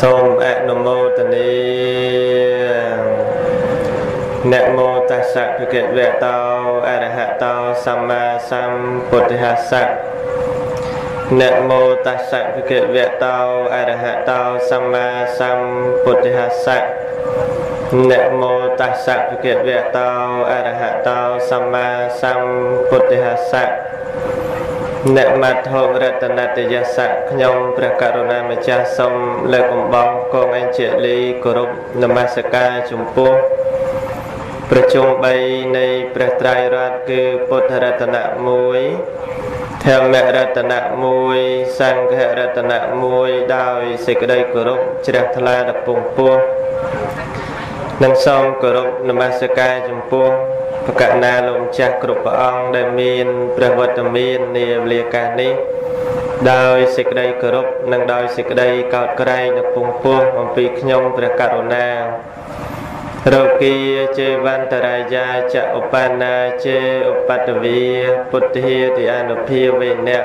សូមអនុមោទនានមោតស្សៈភគវៈតោអរហតោសម្មាសម្ពុទ្ធស្សៈនមោតស្សៈភគវៈតោអរហតោសម្មាសម្ពុទ្ធស្សៈនមោតស្សៈភគវៈតោអរហតោសម្មាសម្ពុទ្ធស្សៈ អ្នកមត្ថោរតនតយស័កខ្ញុំព្រះករុណាម្ចាស់សូមលើកកំបងកងអញ្ជលីគោរពនមស្ការចំពោះប្រជុំ3នៃព្រះត្រៃរតន៍គឺពុទ្ធរតនៈ1ធម្មរតនៈ1សង្ឃរតនៈ1ដោយសេចក្តីគោរពជ្រះថ្លាដល់ពងពោះ និងសូមគោរពនមស្ការចំពោះបកណាលោកម្ចាស់គ្រប់ព្រះអង្គដែលមានព្រះវត្តមាននាវេលាកាសនេះដោយសេចក្តីគោរពនិងដោយសេចក្តីកោតក្រែងនៅពងពោះអំពីខ្ញុំព្រះករុណារោគីចេវន្តរាយាចឧបានាចេឧបតវីពុទ្ធាទិអនុភាវេនៈ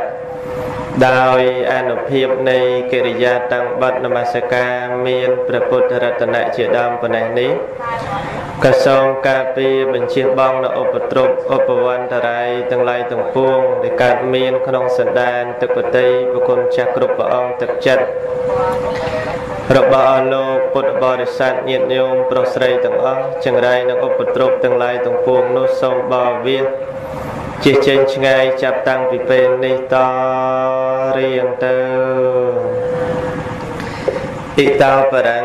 ដោយអនុភាពនៃកិរិយាតាំងបត់នមស្ការមានព្រះពុទ្ធរតនៈជាដើមប៉ុណ្ណេះនេះក៏សូមការពារបញ្ជាបងនៅឧបទ្រពឧបវន្តរាយទាំងឡាយទាំងពួងដែលកើតមាន ក្នុងសន្តានទឹកបតីបុគ្គលចាស់គ្រប់ព្រះអង្គទឹកចិត្តរបស់អស់លោកពុទ្ធបរិស័ទញាតិញោមប្រុសស្រីទាំងអស់ចង្រៃនិងឧបទ្រពទាំងឡាយទាំងពួងនោះសូមបរវា ជិះចេញឆ្ងាយចាប់តាំងពីពេលនេះតរៀងទៅអ៊ីតោបរੰ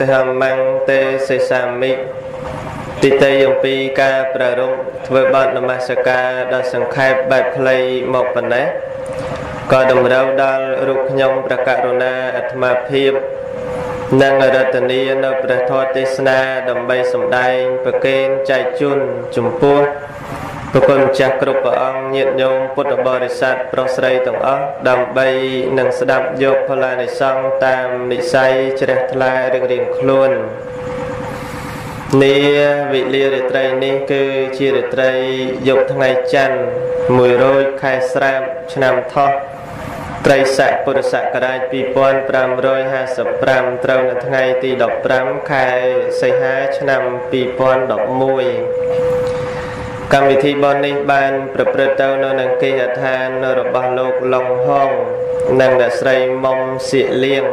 ធម្មੰទេសេសាមិទីតីអំពីការប្ររំធ្វើបាត់នមស្ការដល់សង្ខេបបែបខ្លីមកប៉ុណ្ណេះក៏តម្រូវដល់រូបខ្ញុំប្រករុណាអាត្មាភាពនិងរតនីនៅព្រះធម៌ទេសនាដើម្បីសម្ដែងប្រកេនចែកជូនចំពោះ ប្រគុណម្ចាស់គ្រប់ព្រះអង្គញាតិញោមពុទ្ធបរិស័ទប្រុសស្រីទាំងអស់ដើម្បីនឹងស្ដាប់យកផលានិសង្ឃតាមនិស័យជ្រះថ្លារៀងរៀងខ្លួននាវិលារាត្រីនេះគឺជារាត្រីយប់ថ្ងៃច័ន្ទ100ខែស្រាបឆ្នាំថោះត្រីស័កពុរសករាជ2555ត្រូវនៅថ្ងៃទី15ខែសីហាឆ្នាំ2011 កម្មវិធីបននេះបានប្រព្រឹត្តទៅនៅនឹងគេហដ្ឋានរបស់លោកឡុងហងនិងអ្នកស្រីមុំសៀកលៀង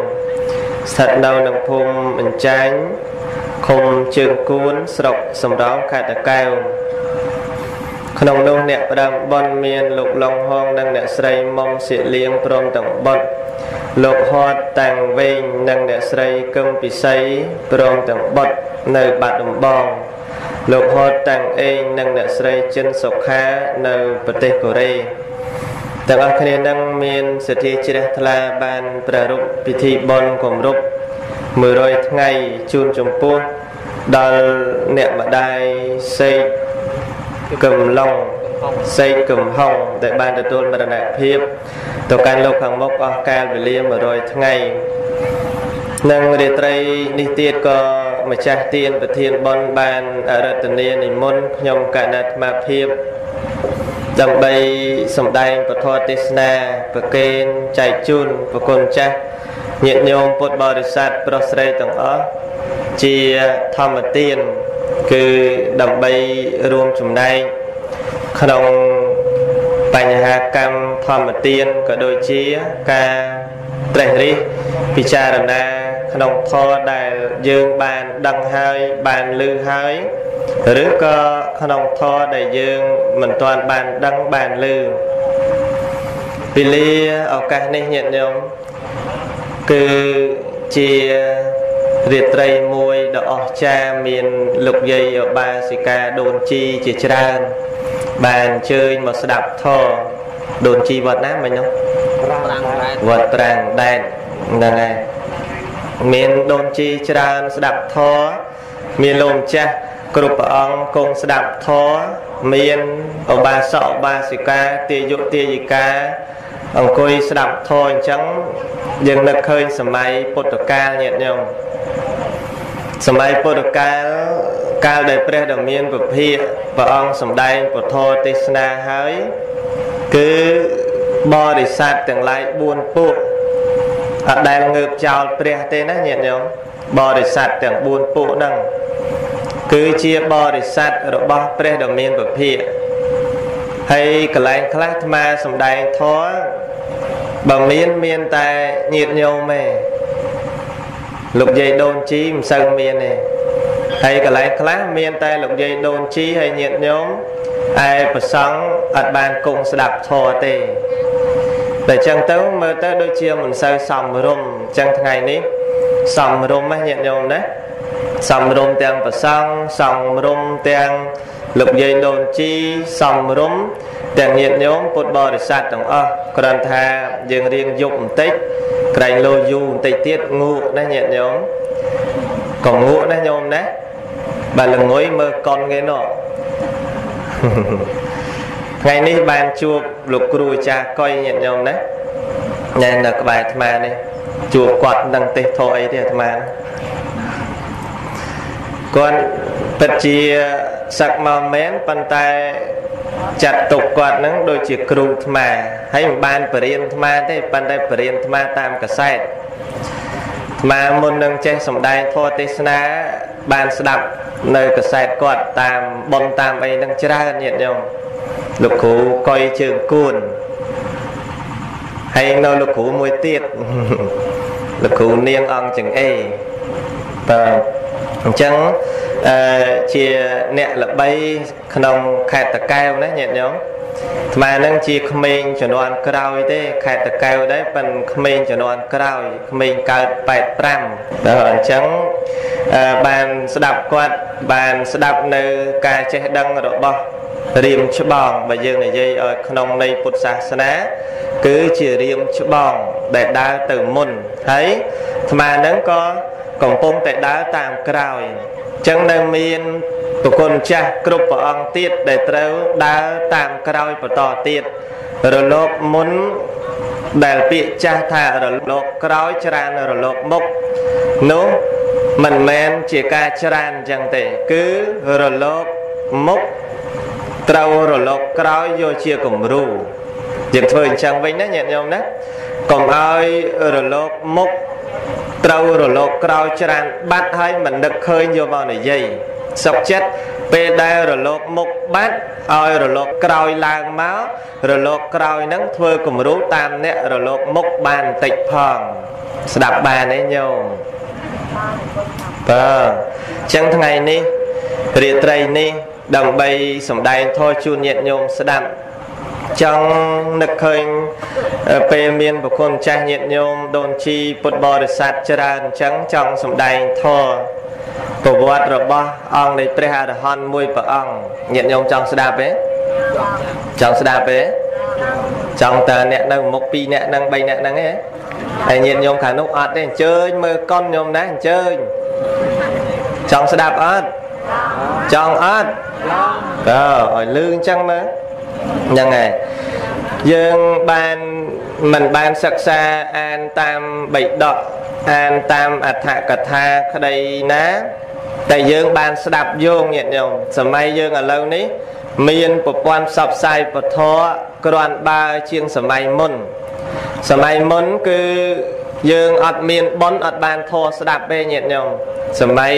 ស្ថិតនៅក្នុងភូមិអញ្ចាញឃុំជើងគួនស្រុកសំរោងខេត្តតាកែវក្នុងនោះអ្នកផ្ដើមបនមានលោកឡុងហងនិងអ្នកស្រីមុំសៀកលៀងព្រមទាំងបុត្រលោកហត់តាំងវែងនិងអ្នកស្រីកឹមពិសីព្រមទាំងបុត្រនៅបាត់ដំបង លោកហតតាំងអេងនិងអ្នកស្រីចិនសុខានៅប្រទេសកូរ៉េទាំងអស់គ្នានឹងមានសទ្ធាជ្រះថ្លាបានប្រារព្ធពិធីបុណ្យគម្រប់100ថ្ងៃជូនចំពោះដល់អ្នកម្ដាយសេកកំឡុងសេកកំហុងដែលបានទទួលមរណភាពទៅកាន់លោកខាងមុខអស់កាលវេលា100ថ្ងៃនិងរាត្រីនេះទៀតក៏ ម្ចាស់ទានប្រធានបុណ្យបានអរតនានិមន្តខ្ញុំកណ្ដាអាត្មាភាពដើម្បីសម្ដែងពធទេសនាប្រកេនចែកជូនប្រគុណចាស់ញាតិញោមពុទ្ធបរិស័ទប្រុសស្រីទាំងអស់ជាធម្មទាន គឺដើម្បីរួមចំណែកក្នុងបញ្ហាកម្មធម្មទានក៏ដូចជាការត្រេះរិះពិចារណា ក្នុងធម៌ដែលយើងបានដឹងហើយបានឮហើយឬក៏ក្នុងធម៌ដែលយើងមិនទាន់បានដឹងបានឮពីលាឱកាសនេះញាតិញោមគឺជារាត្រីមួយដ៏អស្ចារ្យមានលោកយាយអបាសិកាដូនជីជាច្រើន បានអញ្ជើញមកស្ដាប់ធម៌ដូនជីវត្តណាមិញនោះវត្តត្រាំងដែនហ្នឹងហើយ មានដូនជីច្រើនស្ដាប់ធម៌មានលោកម្ចាស់គ្រប់ព្រះអង្គគង់ស្ដាប់ធម៌មានឧបាសកឧបាសិកាទាយុទាយិកាអង្គុយស្ដាប់ធម៌អញ្ចឹងយើងនឹកឃើញសម័យពុទ្ធកាលញាតិញោមសម័យពុទ្ធកាលកាលដែលព្រះដ៏មានពភាកព្រះអង្គសម្ដែងពធទេសនាហើយគឺបរិស័ទទាំងឡាយ4ពួក អត់ដែលងើបចោលព្រះទេណាញាតិញោមបរិស័ទទាំង4ពួកហ្នឹងគឺជាបរិស័ទរបស់ព្រះដ៏មានពភាកហើយកន្លែងខ្លះអាត្មាសំដែងធម៌បើមានមានតែញាតញោមទេលោកយាយដូនជីមិនសូវមានទេហើយកន្លែងខ្លះមានតែលោកយាយដូនជីហើយញាតញោមឯប្រសង់អត់បានគង់ស្ដាប់ធម៌ទេ តែចឹងទៅមើលទៅដូចជាមិនសូវសមរម្យចឹងថ្ងៃនេះសមរម្យណាញាតិញោមណាសមរម្យទាំងប្រសង់សមរម្យទាំងលោកយាយដូនជីសមរម្យទាំងញាតិញោមពុទ្ធបរិស័ទទាំងអស់គ្រាន់ថាយើងរៀងយប់បន្តិចក្រែងលោយូរបន្តិចទៀតងក់ណាញាតិញោមកុំងក់ណាញោមណាបើល្ងុយមើលកុនគេនោះ ថ្ងៃនេះបានជួបលោកគ្រូអាចារ្យកុយញាតិញោមណាណែនៅក្បែរអាត្មានេះជួបគាត់នឹងទេសធរអីទេអាត្មាគាត់ពិតជាសឹកមកមែនប៉ុន្តែចាត់ទុកគាត់នឹងដូចជាគ្រូអាត្មាហើយមិនបានបរៀនអាត្មាទេប៉ុន្តែបរៀនអាត្មាតាមកសែតអាត្មាមុននឹងចេះសំដែងធម៌ទេសនា បានស្ដាប់នៅកសែតគាត់តាមប៉ុនតាមអីនឹងច្រើនញាតិញោមលោកគ្រូកុយជើងគួនហើយនៅលោកគ្រូមួយទៀតលោកគ្រូនាងអង្គចង្អេបាទអញ្ចឹងអឺជាអ្នកល្បីក្នុងខេត្តតកែវណាញាតិញោម ស្មានឹងជាក្មេងជំនាន់ក្រោយទេខេត្តតកែវដែរប៉ិនក្មេងជំនាន់ក្រោយក្មេងកើត85ដល់អញ្ចឹងបានស្ដាប់គាត់បានស្ដាប់នៅការចេះដឹងរបស់រៀមច្បងបើយើងនិយាយឲ្យក្នុងនៃពុទ្ធសាសនា គឺជារៀមច្បងដែលដើរទៅមុនហើយអាត្មានឹងក៏ កំពុងតែដើរតាមក្រោយអញ្ចឹងនៅមានប្រគុណចាស់គ្រប់ព្រះអង្គទៀតដែលត្រូវដើរតាមក្រោយបន្តទៀតរលកមុនដែលពាក្យចាស់ថារលកក្រោយច្រើនរលកមុខនោះមិនមែនជាការច្រើនអញ្ចឹងទេ គឺរលកមុខត្រូវរលកក្រោយយកជាគំរូយើងធ្វើអញ្ចឹងវិញណាញាតិញោមណា កុំឲ្យរលកមុខត្រូវរលកក្រោយច្រើនបាត់ហើយមិននឹកឃើញយកមកនិយាយសុខចិត្តពេលដែលរលកមុខបាត់ឲ្យរលកក្រោយឡើងមករលកក្រោយហ្នឹងធ្វើគំរូតាមអ្នករលកមុខបានបន្តិចផង ស្ដាប់បានទេញោមបាទអញ្ចឹងថ្ងៃនេះរាត្រីនេះដើម្បីសំដែងធម៌ជូនញាតិញោមស្ដាប់ ចង់នឹកឃើញពេលមានប្រគុណចាស់ញាតិញោមដូនជីពុទ្ធបរិស័ទច្រើនអញ្ចឹងចង់សំដែងធម៌ប្រវត្តិរបស់អង្គនៃព្រះអរហន្តមួយព្រះអង្គញាតិញោមចង់ស្ដាប់ទេចង់ស្ដាប់ទេចង់តើអ្នកនៅមុខ2អ្នកនឹង3អ្នកហ្នឹងទេហើយញាតិញោមខាងនោះអត់ទេអញ្ជើញមើលកុនញោមណាអញ្ជើញចង់ស្ដាប់អត់ចង់អត់តើឲ្យលឺអញ្ចឹងមើល ហ្នឹងហើយយើងបានមិនបានសិក្សាអានតាមបៃដកអានតាមអត្ថកថាក្តីណាតែយើងបានស្ដាប់យោងញាតិញោមសម័យយើងឥឡូវនេះ មានប្រព័ន្ធផ្សព្វផ្សាយពធគ្រាន់បើជាងសម័យមុន សម័យមុនគឺយើងអត់មានប៉ុនអត់បានធរស្ដាប់ទេញាតិញោមសម័យ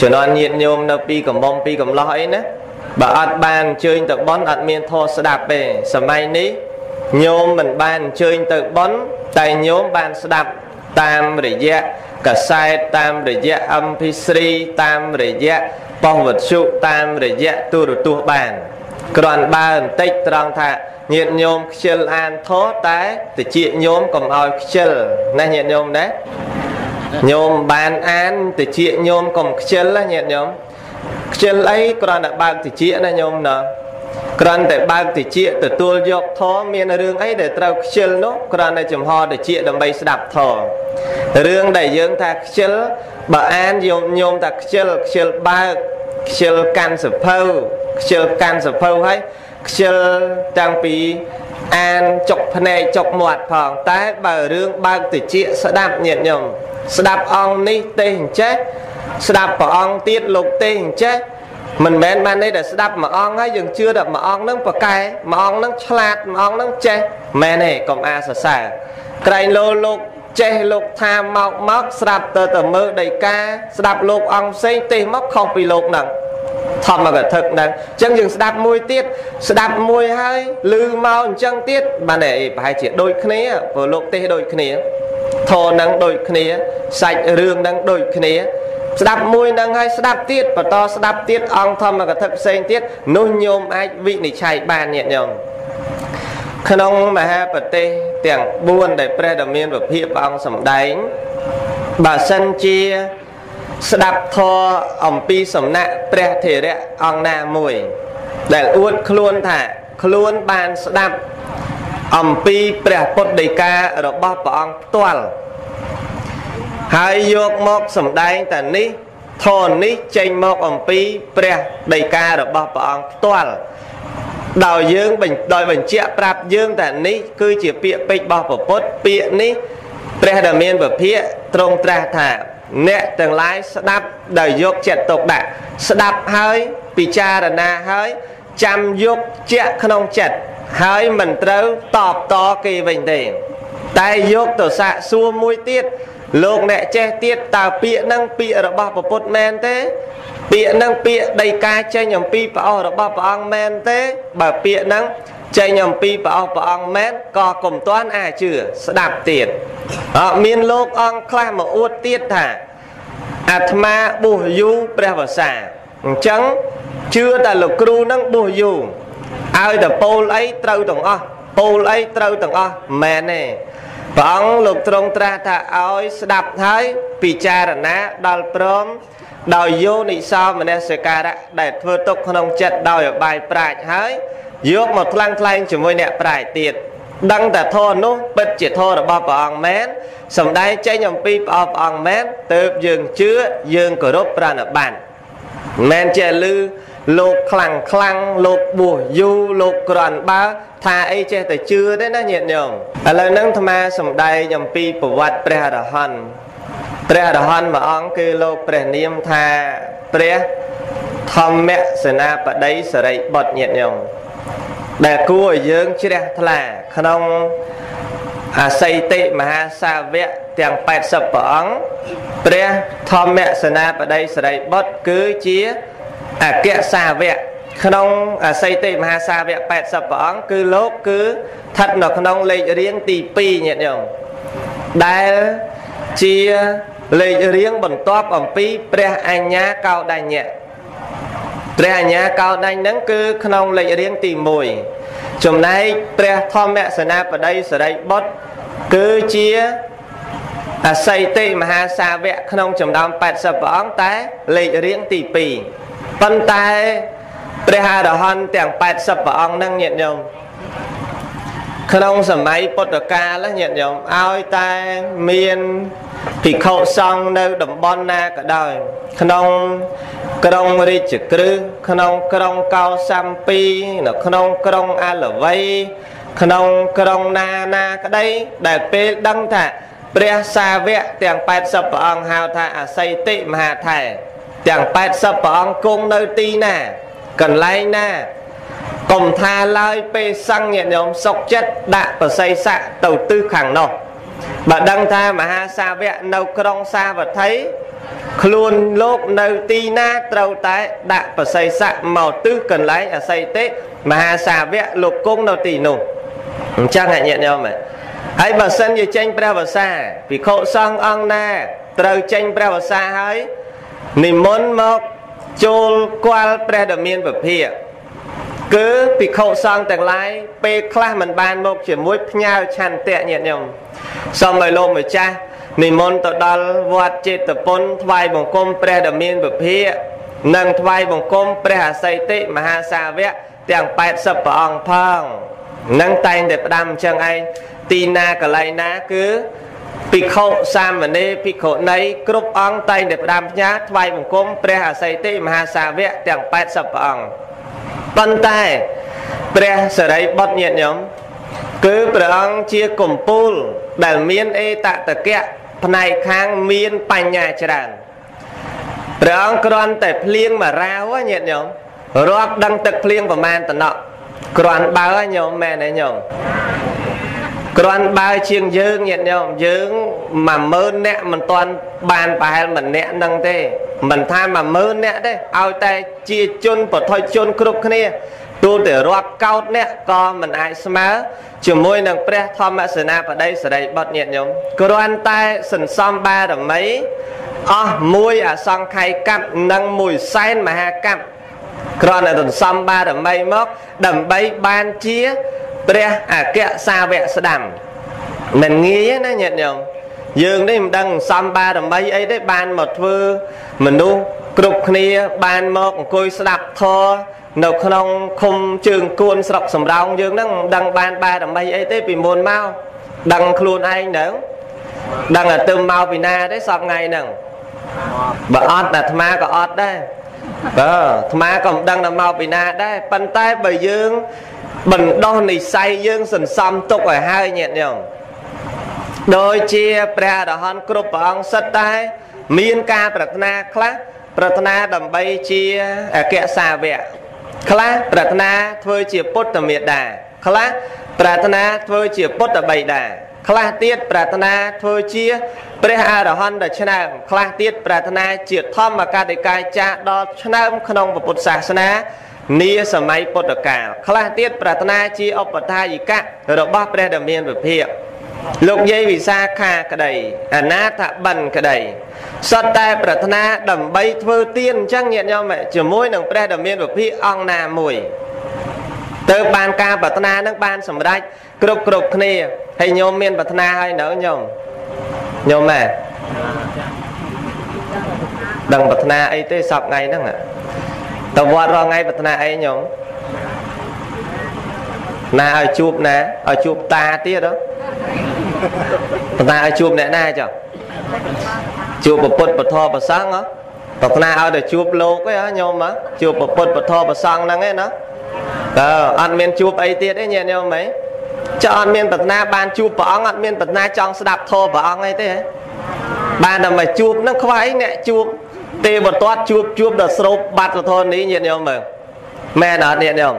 ជំនាន់ញាតិញោមនៅពីកំមុំពីកំឡោះអីណា បើអត់បានអញ្ជើញទៅប៉ុនអត់មានធរស្ដាប់ទេសម័យនេះញោមមិនបានអញ្ជើញទៅប៉ុនតែញោមបានស្ដាប់តាមរយៈកសែតតាមរយៈ MP3 តាមរយៈប៉ុស្តិ៍វត្ថុតាមរយៈទូរទស្សន៍បានគ្រាន់បើបន្តិចត្រង់ថាញាតញោមខ្ជិលអានធោះតែតិចញោមកុំឲ្យខ្ជិលណាញាតញោមណាញោមបានអានតិចញោមកុំខ្ជិលណាញាតញោម ខ្ជិលអីគ្រាន់តែបើកតិចណាញោមណាគ្រាន់តែបើកតិចទទួលយកធម៌មានរឿងអីដែលត្រូវខ្ជិលនោះគ្រាន់តែចំហតិចដើម្បីស្ដាប់ធម៌រឿងដែលយើងថាខ្ជិលបើអានយកញោមថាខ្ជិលខ្ជិលបើកខ្ជិលកាន់សភៅខ្ជិលកាន់សភៅហើយខ្ជិលតាំងពីអានចុកភ្នែកចុកមាត់ផងតែបើរឿងបើកតិចស្ដាប់ញាតិញោមស្ដាប់អង្គនេះទេអញ្ចេះ ស្ដាប់ព្រះអង្គទៀតលោកទេអញ្ចេះមិនមែនបានន័យតែស្ដាប់មួយអង្គហើយយើងជឿថាមួយអង្គនឹងប្រកែមួយអង្គនឹងឆ្លាតមួយអង្គនឹងចេះមែនទេកុំអាសរសើរក្រែងលោលោកចេះលោកថាមកមកស្ដាប់ទៅទៅមើលដីកាស្ដាប់លោកអង្គផ្សេងទេសមកខុសពីលោកហ្នឹងធម្មកថាហ្នឹងអញ្ចឹងយើងស្ដាប់មួយទៀតស្ដាប់មួយហើយឮមកអញ្ចឹងទៀតបានតែប្រហែលជាដូចគ្នាព្រោះលោកទេសដូចគ្នាធរនឹងដូចគ្នាសាច់រឿងនឹងដូចគ្នា ស្ដាប់មួយនឹងហើយស្ដាប់ទៀតបន្តស្ដាប់ទៀតអង្គធម្មកថាផ្សេងទៀតនោះញោមអាចវិនិច្ឆ័យបានញាតិញោមក្នុងមហាប្រទេសទាំង4ដែលព្រះដ៏មានវិភាកព្រះអង្គសម្ដែងបើសិនជាស្ដាប់ធម៌អំពីសំណាក់ព្រះធេរៈអង្គណាមួយ ដែលអួតខ្លួនថាខ្លួនបានស្ដាប់អំពីព្រះពុទ្ធដីការបស់ព្រះអង្គផ្ទាល់ ហើយយកមកសម្ដែងតានេះធននេះចេញមកអំពីព្រះដីការបស់ព្រះអង្គផ្ទាល់ដោយយើងដោយបញ្ជាក់ប្រាប់យើងថានេះគឺជាពាក្យពេចន៍របស់ព្រះពុទ្ធពាក្យនេះព្រះដែលមានពភាកទ្រង់ត្រាស់ថាអ្នកទាំងឡាយស្ដាប់ដោយយកចិត្តទុកដាក់ស្ដាប់ហើយពិចារណាហើយចាំយកជាក់ក្នុងចិត្តហើយមិនត្រូវតបតគេវិញទេតែយកទៅសាកសួរមួយទៀត លោកអ្នកចេះទៀតតើពាក្យហ្នឹងពាក្យរបស់ពពុទ្ធមែនទេ ពាក្យហ្នឹងពាក្យដីកាចេញអំពីព្រះអស់របស់ព្រះអង្គមែនទេ បើពាក្យហ្នឹងចេញអំពីព្រះអស់ព្រះអង្គមែនក៏កុំទាន់អាចជឿស្ដាប់ទៀតអត់មានលោកអង្គខ្លះមកអួតទៀតថាអាត្មាបុះយូព្រះវសាអញ្ចឹងជឿតែលោកគ្រូនឹងបុះយូឲ្យតែពោលអីត្រូវទាំងអស់ពោលអីត្រូវទាំងអស់មែនទេ ព្រះអង្គលោកទ្រង់ត្រាស់ថាឲ្យស្ដាប់ហើយពិចារណាដល់ព្រមដោយយោនិសោមនសិការៈដែលធ្វើទុកក្នុងចិត្តដោយអបាយប្រាជ្ញហើយយកមកថ្លឹងថ្លែងជាមួយអ្នកប្រាជ្ញទៀតដឹងតែធម៌នោះពិតជាធម៌របស់ព្រះអង្គមែនសំដែងចេញអំពីព្រះអង្គមែនទើបយើងជឿយើងគោរពប្រណិប័តមិនមែនជាលឺលោកខ្លាំងខ្លាំងលោកបួសយូរលោកក្រាន់បើ ថាអីចេះតែជឿទេណាញាតិញោមឥឡូវហ្នឹងអាត្មាសំដែងអំពីប្រវត្តិព្រះអរហន្តព្រះអរហន្តមួយអង្គគឺលោកព្រះនាមថាព្រះធម្មសេនាបតីសរិបុត្រញាតិញោមដែលគួរឲ្យយើងជ្រះថ្លាក្នុងអាស័យតិមហាសាវកទាំង80ព្រះអង្គព្រះធម្មសេនាបតីសរិបុត្រគឺជាអគ្គសាវក ក្នុងអាស័យតិមហាសាវក80ព្រះអង្គគឺលោកគឺស្ថិតនៅក្នុងលេខរៀងទី2ញាតិញោមដែលជាលេខរៀងបន្ទាប់អំពីព្រះអញ្ញាកោដញ្ញៈព្រះអញ្ញាកោដញ្ញហ្នឹងគឺក្នុងលេខរៀងទី1ចំណែកព្រះធម្មសេនាបតីសរិបុត្រគឺជាអស័យតិមហាសាវកក្នុងចំណោម80ព្រះអង្គតែលេខរៀងទី2ប៉ុន្តែ ព្រះអរហន្តទាំង80ព្រះអង្គហ្នឹងញាតិញោមក្នុងសម័យពុទ្ធកាលញាតិញោមឲ្យតែមានភិក្ខុសង្ឃនៅតំបន់ណាក៏ដោយ ក្នុងក្រុងរាជក្រឹសក្នុងក្រុងកោសាំពីនៅក្នុងក្រុងអាឡវ័យក្នុងក្រុងណាណាក្តីដែលពេលដឹងថាព្រះសាវកទាំង80ព្រះអង្គហៅថាអស័យតិមហាថែទាំង80ព្រះអង្គគង់នៅទីណា កន្លែងណាកុំថាឡើយពេលសង្ឃញាតិញោមសុកចិត្តដាក់ប្រស័យស័កទៅទិសខាងនោះបើដឹងថាមហាសាវកនៅក្រុងសាវត្ថីខ្លួនលោកនៅទីណាត្រូវតែដាក់ប្រស័យស័កមកទិសកន្លែងអស័យទេមហាសាវកលោកគង់នៅទីនោះអញ្ចឹងញាតិញោមហើយបើសិនជាចេញព្រះវសាភិក្ខុសង្ឃអង្គណាត្រូវចេញព្រះវសាហើយនិមន្តមក ចូលគាល់ព្រះដ៏មានពភាកគឺភិក្ខុសង្ឃទាំងឡាយពេលខ្លះមិនបានមកជាមួយផ្ញើឆន្ទៈញាតិញោមសូមឲ្យលោកម្ចាស់និមន្តទៅដល់វត្តចេតពុនថ្វាយបង្គំព្រះដ៏មានពភាកនិងថ្វាយបង្គំព្រះអស័យតិមហាសាវកទាំង80ព្រះអង្គផងនឹងតែងតែផ្ដាំអញ្ចឹងឯងទីណាកន្លែងណាគឺ ភិក្ខុសាមណេរភិក្ខុនីគ្រប់អង្គតែងតែផ្ដាំផ្ញើថ្វាយបង្គំព្រះអស័យតិមហាសាវកទាំង80ព្រះអង្គប៉ុន្តែព្រះសរិបុត្រញាតិញោមគឺព្រះអង្គជាកំពូលដែលមានអេតតកៈផ្នែកខាងមានបញ្ញាច្រើនព្រះអង្គគ្រាន់តែភ្លៀងមួយរាវញាតិញោមរាប់ដឹងទឹកភ្លៀងប្រមាណតំណក់គ្រាន់បើញោមមែនទេញោម គ្រាន់បើជាងយើងញាតិញោមយើង10000នាក់មិនទាន់បានប្រហែលម្នាក់នឹងទេមិនថា10000នាក់ទេឲ្យតែជាជនបថុជនគ្រប់គ្នាទូលតែរាប់កោតអ្នកក៏មិនអាចស្មើជាមួយនឹងព្រះធម្មសេនាបតីសរិបុត្រញាតិញោមគ្រាន់តែសន្សំបារមីអស់មួយអសង្ខ័យកັບនិងមួយសែនមហាកັບគ្រាន់តែសន្សំបារមីមកដើម្បីបានជា ព្រះអគ្គសាវកស្ដាំមិនងាយណាញាតិញោមយើងនេះមិនដឹងសំបារមីអីទេបានមកធ្វើមនុស្សគ្រប់គ្នាបានមកអង្គុយស្ដាប់ធម៌នៅក្នុងឃុំជើងគួនស្រុកសំរោងយើងហ្នឹងមិនដឹងបានបារមីអីទេពីមុនមកដឹងខ្លួនឯងទៅដឹងតែទៅមកពីណាទេសពថ្ងៃហ្នឹងបើអត់អាត្មាក៏អត់ដែរបើអាត្មាក៏មិនដឹងថាមកពីណាដែរប៉ុន្តែបើយើង បណ្ដោះនិស័យយើងសន្សំទុកឲ្យហើយញាតិញោមដោយជាព្រះអរហន្តគ្រប់ព្រះអង្គសិតតែមានការប្រាថ្នាខ្លះប្រាថ្នាដើម្បីជាអគ្គសាវកខ្លះប្រាថ្នាធ្វើជាពុទ្ធមេដាខ្លះប្រាថ្នាធ្វើជាពុទ្ធបិតាខ្លះទៀតប្រាថ្នាធ្វើជាព្រះអរហន្តដ៏ឆ្នើមខ្លះទៀតប្រាថ្នាជាធម្មកតិកាយចាស់ដ៏ឆ្នើមក្នុងពុទ្ធសាសនា នាសម័យពុទ្ធកាលខ្លះទៀតប្រាថ្នាជាឧបថាយិកៈរបស់ព្រះដ៏មានវិភាកលោកយាយវិសាខាក្តីអនាថបិណ្ឌក្តីសុទ្ធតែប្រាថ្នាដើម្បីធ្វើទានអញ្ចឹងញាតិញោមជាមួយនឹងព្រះដ៏មានវិភាកអង្គណាមួយទៅបានការប្រាថ្នានឹងបានសម្រេចគ្រប់គ្រប់គ្នាហើយញោមមានប្រាថ្នាហើយនៅញោមញោមម៉ែដឹងប្រាថ្នាអីទេសប្ថ្ងៃហ្នឹង តវត្តរងថ្ងៃប្រាថ្នាអីញោមណាឲ្យជួបណាឲ្យជួបតាទៀតហ៎ប្រាថ្នាឲ្យជួបអ្នកណាចុះជួបពុទ្ធពធប្រសង់ហ៎ប្រាថ្នាឲ្យតែជួបលោកទេហ៎ញោមហ៎ជួបពុទ្ធពធប្រសង់ហ្នឹងឯណាតើអត់មានជួបអីទៀតទេញាតិញោមហ៎ចុះអត់មានប្រាថ្នាបានជួបព្រះអង្គអត់មានប្រាថ្នាចង់ស្ដាប់ធម៌ព្រះអង្គអីទេហ៎បានតែមកជួបនឹងខ្វះអីអ្នកជួប ទេវតាជួបជួបដល់ស្រូបបាត់ធននេះញាតិញោមមើលមែនអត់ញាតិញោម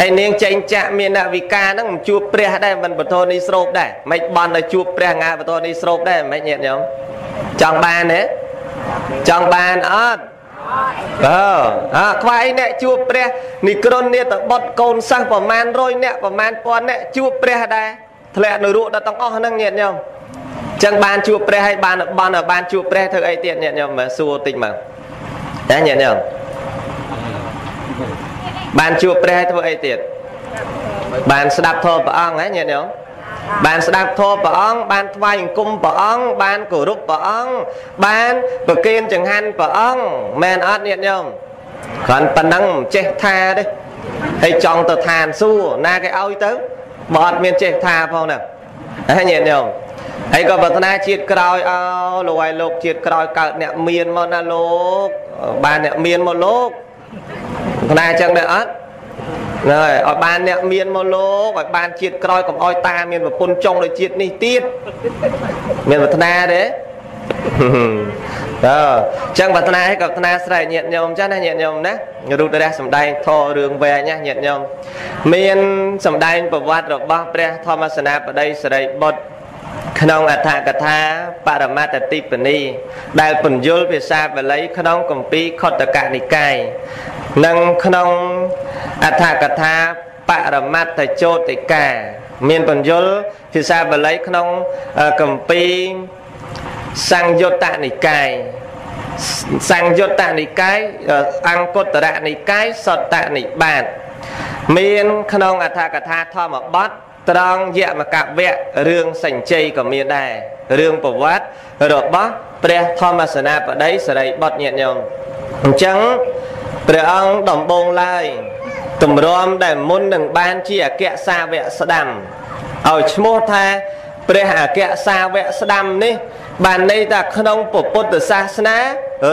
ហើយនាងចេញចាក់មាននវិការហ្នឹងមិនជួបព្រះដែរមិនបទនេះស្រូបដែរមិនបន់ឲ្យជួបព្រះងាបទនេះស្រូបដែរមិនញាតិញោមចង់បានទេចង់បានអត់បើអើខ្វាយអ្នកជួបព្រះនិក្រុននេតបុតកូនសិស្សប្រមាណ100អ្នកប្រមាណពាន់អ្នកជួបព្រះដែរធ្លាក់នៅរੂដល់ទាំងអស់ហ្នឹងញាតិញោម ចឹងបានជួបព្រះហើយបានបន់បានជួបព្រះធ្វើអីទៀតញាតិញោមមើលសួរតិចមកណាញាតិញោមបានជួបព្រះហើយធ្វើអីទៀតបានស្ដាប់ធម៌ព្រះអង្គហ៎ញាតិញោមបានស្ដាប់ធម៌ព្រះអង្គបានថ្វាយអង្គមព្រះអង្គបានគោរពព្រះអង្គបានប្រគេនចង្ហាន់ព្រះអង្គមែនអត់ញាតិញោមគ្រាន់ប៉ុណ្ណឹងមិនចេះថាទេហើយចង់ទៅឋានសួគ៌ណាគេឲ្យទៅបើអត់មានចេះថាផងណាហ៎ញាតិញោម ហើយក៏ប្រាថ្នាជាតិក្រោយអោលោកឲ្យលោកជាតិក្រោយកើតអ្នកមានមកណាលោកបានអ្នកមានមកលោកប្រាថ្នាចឹងដែរអត់ហើយឲ្យបានអ្នកមានមកលោកឲ្យបានជាតិក្រោយកុំឲ្យតាមានប្រពន្ធចុងដូចជាតិនេះទៀតមានប្រាថ្នាទេតើចឹងប្រាថ្នាឲ្យក៏ប្រាថ្នាស្រែកញាតញោមចឹងណាញាតញោមណារូបរះសំដែងធររឿងវែងណាញាតញោមមានសំដែងប្រវត្តិរបស់ព្រះធម្មសេនាបតីសិរីបុត្រ ក្នុងអដ្ឋកថាបរមត្តតិបនីដែលពន្យល់ភាសាបាលីក្នុងគម្ពីរខុទ្ទកនិកាយនិងក្នុងអដ្ឋកថាបរមត្តចោតិកា មានពន្យល់ភាសាបាលីក្នុងគម្ពីរសង្យុត្តនិកាយសង្យុត្តនិកាយអង្គតរនិកាយសតនិបាតមានក្នុងអដ្ឋកថាធម្មបទ ត្រង់យមកវៈរឿងសញ្ជ័យក៏មានដែររឿងប្រវត្តិរបស់ព្រះធម្មសេនាបតីសរិបុត្រញាតិញោមអញ្ចឹងព្រះអង្គដំបងឡើយទម្រាំដែលមុននឹងបានជាអគ្គសាវកស្ដាំឲ្យឈ្មោះថាព្រះអគ្គសាវកស្ដាំនេះ បានន័យថាក្នុងពុទ្ធសាសនា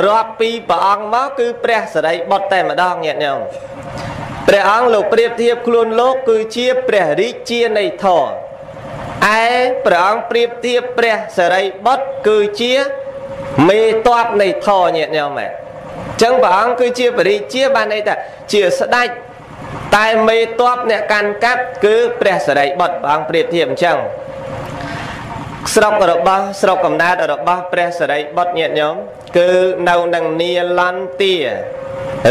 រាប់ពីព្រះអង្គមកគឺព្រះសរិបុត្រតែម្ដងញាតិញោម ព្រះអង្គលោកប្រៀបធៀបខ្លួនលោកគឺជាព្រះរាជានៃធម៌ឯព្រះអង្គប្រៀបធៀបព្រះសរិបុត្រគឺជាមេតបនៃធម៌ញាតិញោមហ៎ចឹងព្រះអង្គគឺជាបរិជាបានន័យថាជាស្ដេចតែមេតបអ្នកកាន់កាប់គឺព្រះសរិបុត្រព្រះអង្គប្រៀបធៀបអញ្ចឹងស្រុករបស់ស្រុកកំណើតរបស់ព្រះសរិបុត្រញាតិញោមគឺនៅនឹងនីឡន្ទា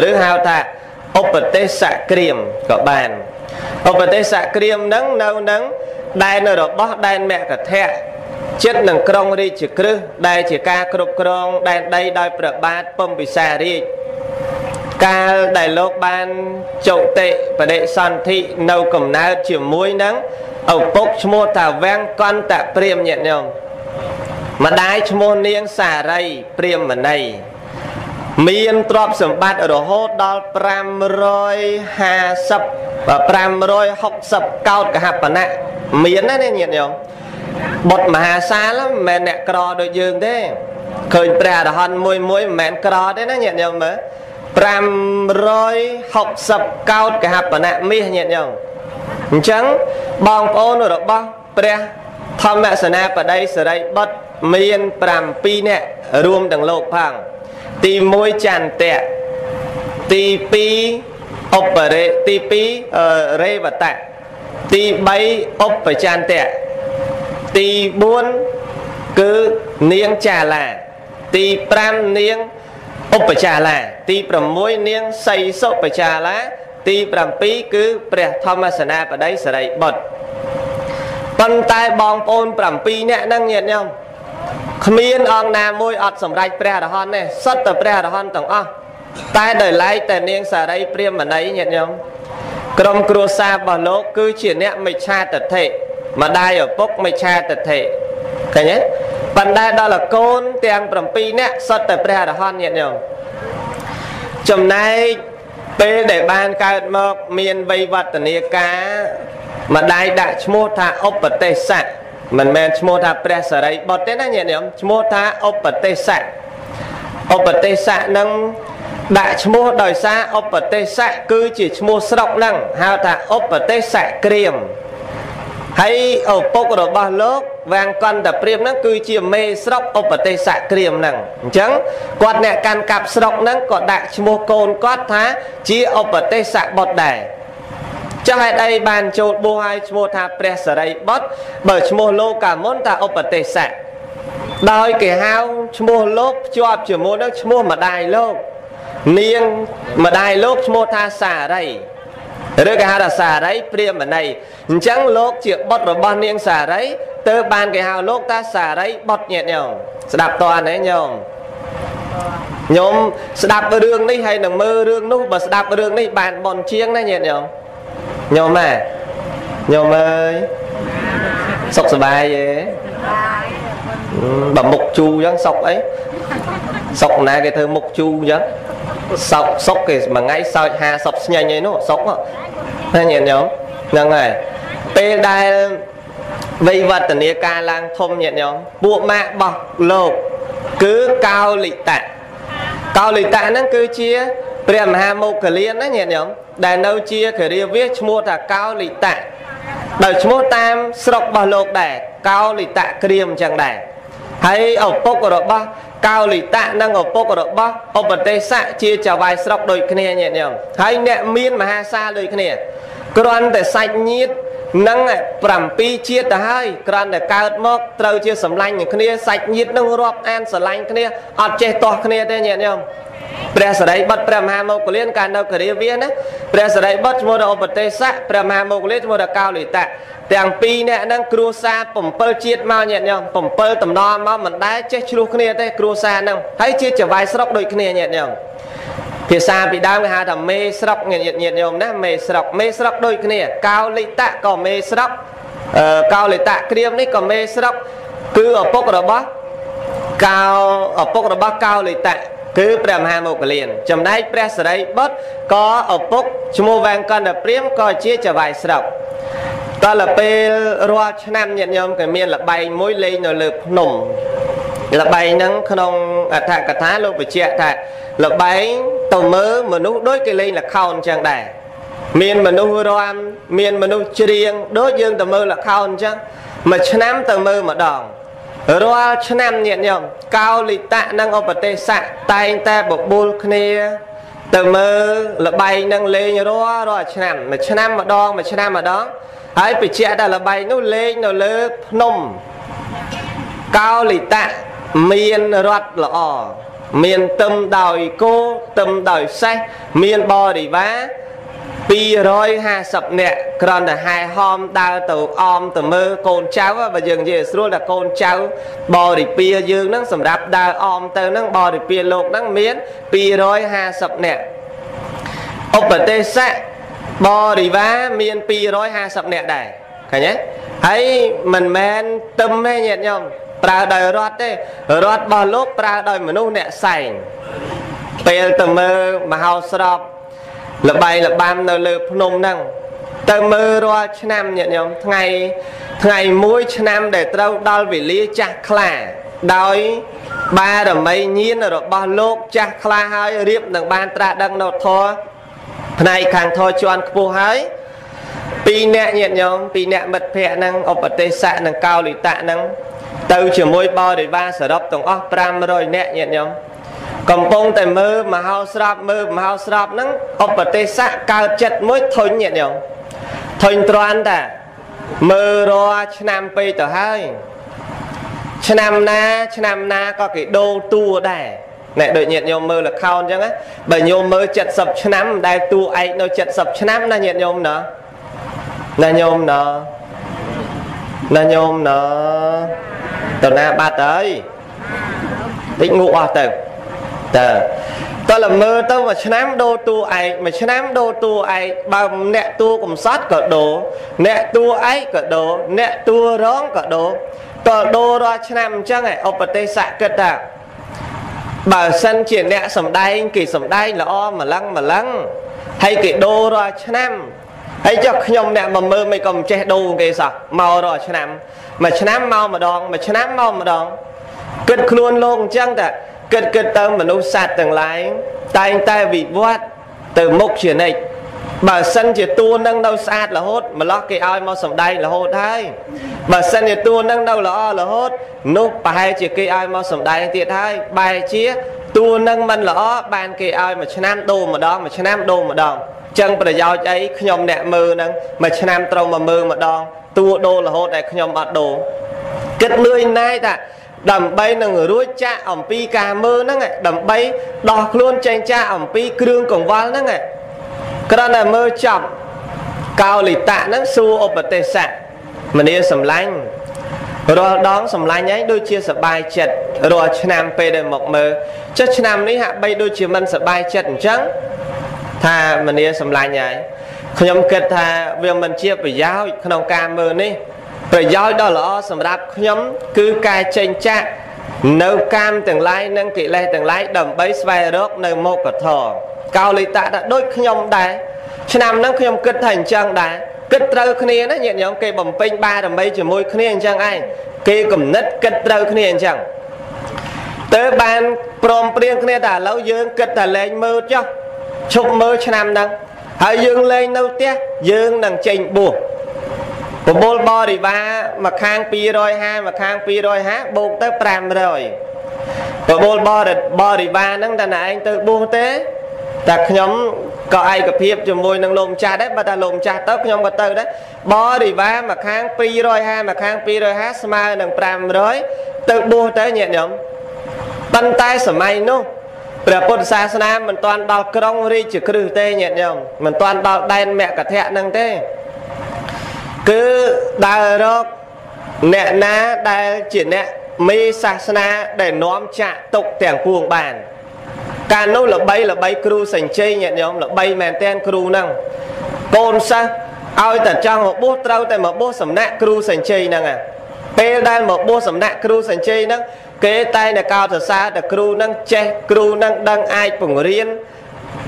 ឬហៅថា ឧបទេសក្រៀមក៏បានឧបទេសក្រៀមនឹងនៅនឹងដែនរបស់ដែនមគ្គធៈចិត្តនឹងក្រុងរាជក្រឹសដែលជាការគ្រប់គ្រងដែនដីដោយព្រះបាទពំពិសារាជកាលដែលលោកបានចុតិបដិសន្ធិនៅកំណើតជាមួយនឹងឪពុកឈ្មោះថាវាំងកន្តព្រាមញាតិញោមម្ដាយឈ្មោះនាងសារីព្រាមមណី មានទ្រព្យសម្បត្តិរហូតដល់550 560កោតកហបណៈមានណាញាតិញោមបុតមហាសាលមិនមែនអ្នកក្រដូចយើងទេឃើញព្រះអរហន្តមួយមួយមិនមែនក្រទេណាញាតិញោមមើល560កោតកហបណៈមាសញាតិញោមអញ្ចឹងបងប្អូនរបស់ព្រះធម្មសនាបដីសរិបុត្រមាន7នាក់រួមទាំងលោកផង ទី1ចន្ទៈទី2ឧបរេទី2រេវតៈទី3ឧបចន្ទៈទី4គឺនាងចាឡាទី5នាងឧបចាឡាទី6នាងសីសុបចាឡាទី7គឺព្រះធម្មសនាបដីសរិបុត្រប៉ុន្តែបងប្អូន7នាក់ហ្នឹងញាតិញោម គ្មានអង្គណាមួយអត់សម្រេចព្រះអរហន្តទេសុទ្ធតែព្រះអរហន្តទាំងអស់តែដោយឡែកតែនាងសារីព្រាមណីញាតិញោមក្រុមគ្រួសាររបស់លោកគឺជាអ្នកមិច្ឆាទិដ្ឋិម្ដាយឪពុកមិច្ឆាទិដ្ឋិឃើញទេប៉ុន្តែដល់កូនទាំង7នាក់សុទ្ធតែព្រះអរហន្តញាតិញោមចំណែកពេលដែលបានកើតមកមានវ័យវឌ្ឍនាការម្ដាយដាក់ឈ្មោះថាឧបទេសៈ មិនមែនឈ្មោះថាព្រះសរិបុត្រទេណាញាតិញោមឈ្មោះថាឧបទេសៈឧបទេសៈនឹងដាក់ឈ្មោះដោយសារឧបទេសៈគឺជាឈ្មោះស្រុកហ្នឹងហៅថាឧបទេសៈក្រៀមហើយឪពុករបស់លោកវាងកន្តព្រាមហ្នឹងគឺជាមេស្រុកឧបទេសៈក្រៀមហ្នឹងអញ្ចឹងគាត់អ្នកកាន់កាប់ស្រុកហ្នឹងក៏ដាក់ឈ្មោះកូនគាត់ថាជាឧបទេសៈបុត្រដែរ ចឹងហេតុអីបានចូលបួសឲ្យឈ្មោះថាព្រះសរិបុត្របើឈ្មោះលោកកាមុនថាឧបទេសៈដោយគេហៅឈ្មោះលោកភ្ជាប់ជាមួយនឹងឈ្មោះម្ដាយលោក នាងម្ដាយលោកឈ្មោះថាសារីឬគេហៅថាសារីព្រាមណីអញ្ចឹងលោកជាបុត្ររបស់នាងសារីទើបបានគេហៅលោកថាសារីបុត្រញាតិញោមស្ដាប់តើទេញោមញោមស្ដាប់រឿងនេះហើយនឹងមើលរឿងនោះបើស្ដាប់រឿងនេះបានបនជាងណាញាតិញោម ញោមម៉ែញោមអើយសុខសប្បាយទេបើមុខជូរអញ្ចឹងសុខអីសុខណាគេធ្វើមុខជូរអញ្ចឹងសោកសុកគេមួយថ្ងៃសើច50ស្ញែងអីនោះសុកណាញាតិញោមហ្នឹងហើយពេលដែលវ័យវឌ្ឍនាការឡើងធំញាតិញោមពួកម៉ាក់បោះលោកគឺកោលិតៈកោលិតៈហ្នឹងគឺជា ព្រះមហាមោគលានណាញាតិញោមដែលនៅជាគរិវាឈ្មោះថាកោលិតៈដោយឈ្មោះតាមស្រុករបស់លោកដែរកោលិតៈក្រៀមអញ្ចឹងដែរហើយឪពុករបស់កោលិតៈនិងឪពុករបស់ឧបទេសៈជាចៅវាយស្រុកដូចគ្នាញាតិញោមហើយអ្នកមានមហាសាលដូចគ្នាគ្រាន់តែសាច់ញាតិនឹង7ជាតិទៅហើយគ្រាន់តែកើតមកត្រូវជាសម្លាញ់នឹងគ្នាសាច់ញាតិនឹងរាប់អានស្រឡាញ់គ្នាអត់ចេះទាស់គ្នាទេញាតិញោម ព្រះសរិបុត្រព្រះមហាមោគលានកាលនៅគរាវាណាព្រះសរិបុត្រឈ្មោះថាឧបទេសៈព្រះមហាមោគលានឈ្មោះថាកោលិតៈទាំងពីរនាក់ហ្នឹងគ្រួសារ7ជាតិមកញាតិញោម7តំណមកមិនដែលចេះឆ្លោះគ្នាទេគ្រួសារហ្នឹងហើយជាចវាយស្រុកដូចគ្នាញាតិញោមភាសាពីដើមគេហៅថាមេស្រុកញាតិញាតិញោមណាមេស្រុកមេស្រុកដូចគ្នា កោលិតៈក៏មេស្រុកអឺកោលិតៈក្រៀមនេះក៏មេស្រុកគឺឪពុករបស់កោឪពុករបស់កោលិតៈ គឺព្រះមហាមោគលាន ចំណែកព្រះសរិបុត្រក៏ឪពុកឈ្មោះវាងកណ្ដព្រាមក៏ជាចវាយស្រុកតើពេលរាល់ឆ្នាំញាតិញោមក៏មានលបែងមួយលេងនៅលើភ្នំលបែងហ្នឹងក្នុងអត្ថកថាលោកបញ្ជាក់ថាលបែងទៅមើលមនុស្សដូចគេលេងល្ខោនអញ្ចឹងដែរមានមនុស្សរាំមានមនុស្សច្រៀងដូចយើងទៅមើលល្ខោនអញ្ចឹងមួយឆ្នាំទៅមើលម្ដង រាល់ឆ្នាំញាតិញោមកោលិតៈនិងឧបទេសៈតែងតែបបួលគ្នាទៅមើលលបែងនឹងលេងរាល់រាល់ឆ្នាំមួយឆ្នាំម្ដងមួយឆ្នាំម្ដងហើយបញ្ជាក់ថាលបែងនោះលេងនៅលើភ្នំកោលិតៈមានរត់ល្អមានទឹមដោយគោទឹមដោយសេះមានបរិវារ 250នាក់គ្រាន់តែហែហោមដើរទៅអមទៅមើលកូនចៅបើយើងនិយាយស្រួលតែកូនចៅបរិពាយើងហ្នឹងសម្រាប់ដើរអមទៅហ្នឹងបរិពាលោកហ្នឹងមាន250នាក់ឧបទេសៈបរិវារមាន250នាក់ដែរឃើញទេហើយមិនមែនទឹមទេញាតិញោមប្រើដោយរត់ទេរត់របស់លោកប្រើដោយមនុស្សអ្នកសែងពេលទៅមើលមហោស្រព លបាយលបាំនៅលើភ្នំហ្នឹងទៅមើលរាល់ឆ្នាំញាតិញោមថ្ងៃថ្ងៃមួយឆ្នាំដែលត្រូវដល់វេលាចាស់ខ្លាដោយបារមីញាណរបស់លោកចាស់ខ្លាហើយរៀបនឹងបានត្រាស់ដឹងនៅធរផ្នែកខាងធរជាន់ខ្ពស់ហើយពីរអ្នកញាតិញោមពីរអ្នកមិត្តភ័ក្ដិហ្នឹងឧបទេសៈនិងកោលិតៈហ្នឹងទៅជាមួយបរិវារសរុបទាំងអស់500នាក់ញាតិញោម កំពុងតែមើលមហោស្រពមើលមហោស្រពហ្នឹងឧបទេសៈកើតចិត្តមួយធុញញាតិញោមធុញទ្រាន់តាមើលរាល់ឆ្នាំពេកទៅហើយឆ្នាំណាឆ្នាំណាក៏គេដូរតួដែរណែដូចញាតិញោមមើលលខោនអញ្ចឹងបើញោមមើល70ឆ្នាំមិនដែលតួឯកនៅ70ឆ្នាំណាញាតិញោមណាណាញោមណាណាញោមណាតើណាបាត់ហើយតិចងក់អស់ទៅ តើតើលមើទៅមួយឆ្នាំដូរតួឯកមួយឆ្នាំដូរតួឯកបើអ្នកតួកំសត់ក៏ដូរអ្នកតួឯកក៏ដូរអ្នកតួរងក៏ដូរតើដូររាល់ឆ្នាំអញ្ចឹងឯឧបទេសៈគិតថាបើសិនជាអ្នកសំដែងគេសំដែងល្អម្លឹងម្លឹងហើយគេដូររាល់ឆ្នាំហើយចុះខ្ញុំអ្នកមកមើលមិនក៏មិនចេះដូរគេសោះមករាល់ឆ្នាំមួយឆ្នាំមកម្ដងមួយឆ្នាំមកម្ដងគិតខ្លួនលោកអញ្ចឹងតា គិតគិតទៅមនុស្សសត្វទាំងឡាយតែងតែវិវត្តទៅមុខជានិច្ចបើសិនជាតួនឹងនៅស្អាតរហូតម្លោះគេឲ្យមកសំដែងរហូតហើយបើសិនជាតួនឹងនៅល្អរហូតនោះប្រហែលជាគេឲ្យមកសំដែងទៀតហើយបែរជាតួនឹងមិនល្អបានគេឲ្យមួយឆ្នាំដូរម្ដងមួយឆ្នាំដូរម្ដងចឹងប្រយោជន៍អីខ្ញុំអ្នកមើលហ្នឹងមួយឆ្នាំត្រូវមកមើលម្ដងតួដូររហូតតែខ្ញុំអត់ដូរគិតលឿនណែតា ដើម្បីនឹងរួចចាក់អំពីការមើលហ្នឹងដើម្បីដោះខ្លួនចេញចាក់អំពីគ្រឿងកង្វល់ហ្នឹងគ្រាន់តែមើលចប់កោលិតៈហ្នឹងសួរឧបទេសៈមនីសម្លាញ់រាល់ដងសម្លាញ់ឯងដូចជាសបាយចិត្តរាល់ឆ្នាំពេលដែលមកមើលចុះឆ្នាំនេះហាក់បីដូចជាមិនសបាយចិត្តអញ្ចឹងថាមនីសម្លាញ់ហើយខ្ញុំគិតថាវាមិនជាប្រយោជន៍ក្នុងការមើលនេះ ប្រយោជន៍ដ៏ល្អសម្រាប់ខ្ញុំ គឺការចេញចាក់នៅកាមទាំងឡាយនិងកិលេសទាំងឡាយដើម្បីស្វែងរកនៅមុខធរកោលិតៈថាដូចខ្ញុំដែរឆ្នាំហ្នឹងខ្ញុំគិតថាអញ្ចឹងដែរគិតត្រូវគ្នាណាញាតិញោមគេបំពេញបារមីជាមួយគ្នាអញ្ចឹងឯងគេគំនិតគិតត្រូវគ្នាអញ្ចឹងទៅបានព្រមព្រៀងគ្នាថាឥឡូវយើងគិតតែលែងមើលចុះឈប់មើលឆ្នាំហ្នឹងហើយយើងលែងនៅផ្ទះយើងនឹងចេញបួស បបលបរិវារមួយខាង250មួយខាង250បូកទៅ500បបលបរិបរិវារហ្នឹងតើណែឯងទៅបួសទេតែខ្ញុំក៏ឯកភាពជាមួយនឹងលោកម្ចាស់ដែរបើតែលោកម្ចាស់ទៅខ្ញុំក៏ទៅដែរបរិវារមួយខាង250មួយខាង250ស្មើនឹង500ទៅបួសទៅញាតិញោមប៉ុន្តែសម័យនោះព្រះពុទ្ធសាសនាមិនទាន់ដល់ក្រុងរាជគ្រឹះទេញាតិញោមមិនទាន់ដល់ដែនមគ្គធៈនឹងទេ គឺដើររកអ្នកណាដែលជាអ្នកមេសាសនាដែលនាំចាក់ទុកទាំងពួងបាន កាលនោះល្បីល្បីគ្រូសញ្ជ័យញាតិញោមល្បីមែនតែនគ្រូហ្នឹងកូនសិស្សឲ្យតែចង់មកបួសត្រូវតែមកបួសសំណាក់គ្រូសញ្ជ័យហ្នឹងពេលដែលមកបួសសំណាក់គ្រូសញ្ជ័យហ្នឹងគេតែងតែកោតសរសើរតែគ្រូហ្នឹងចេះគ្រូហ្នឹងដឹងអាចបង្រៀន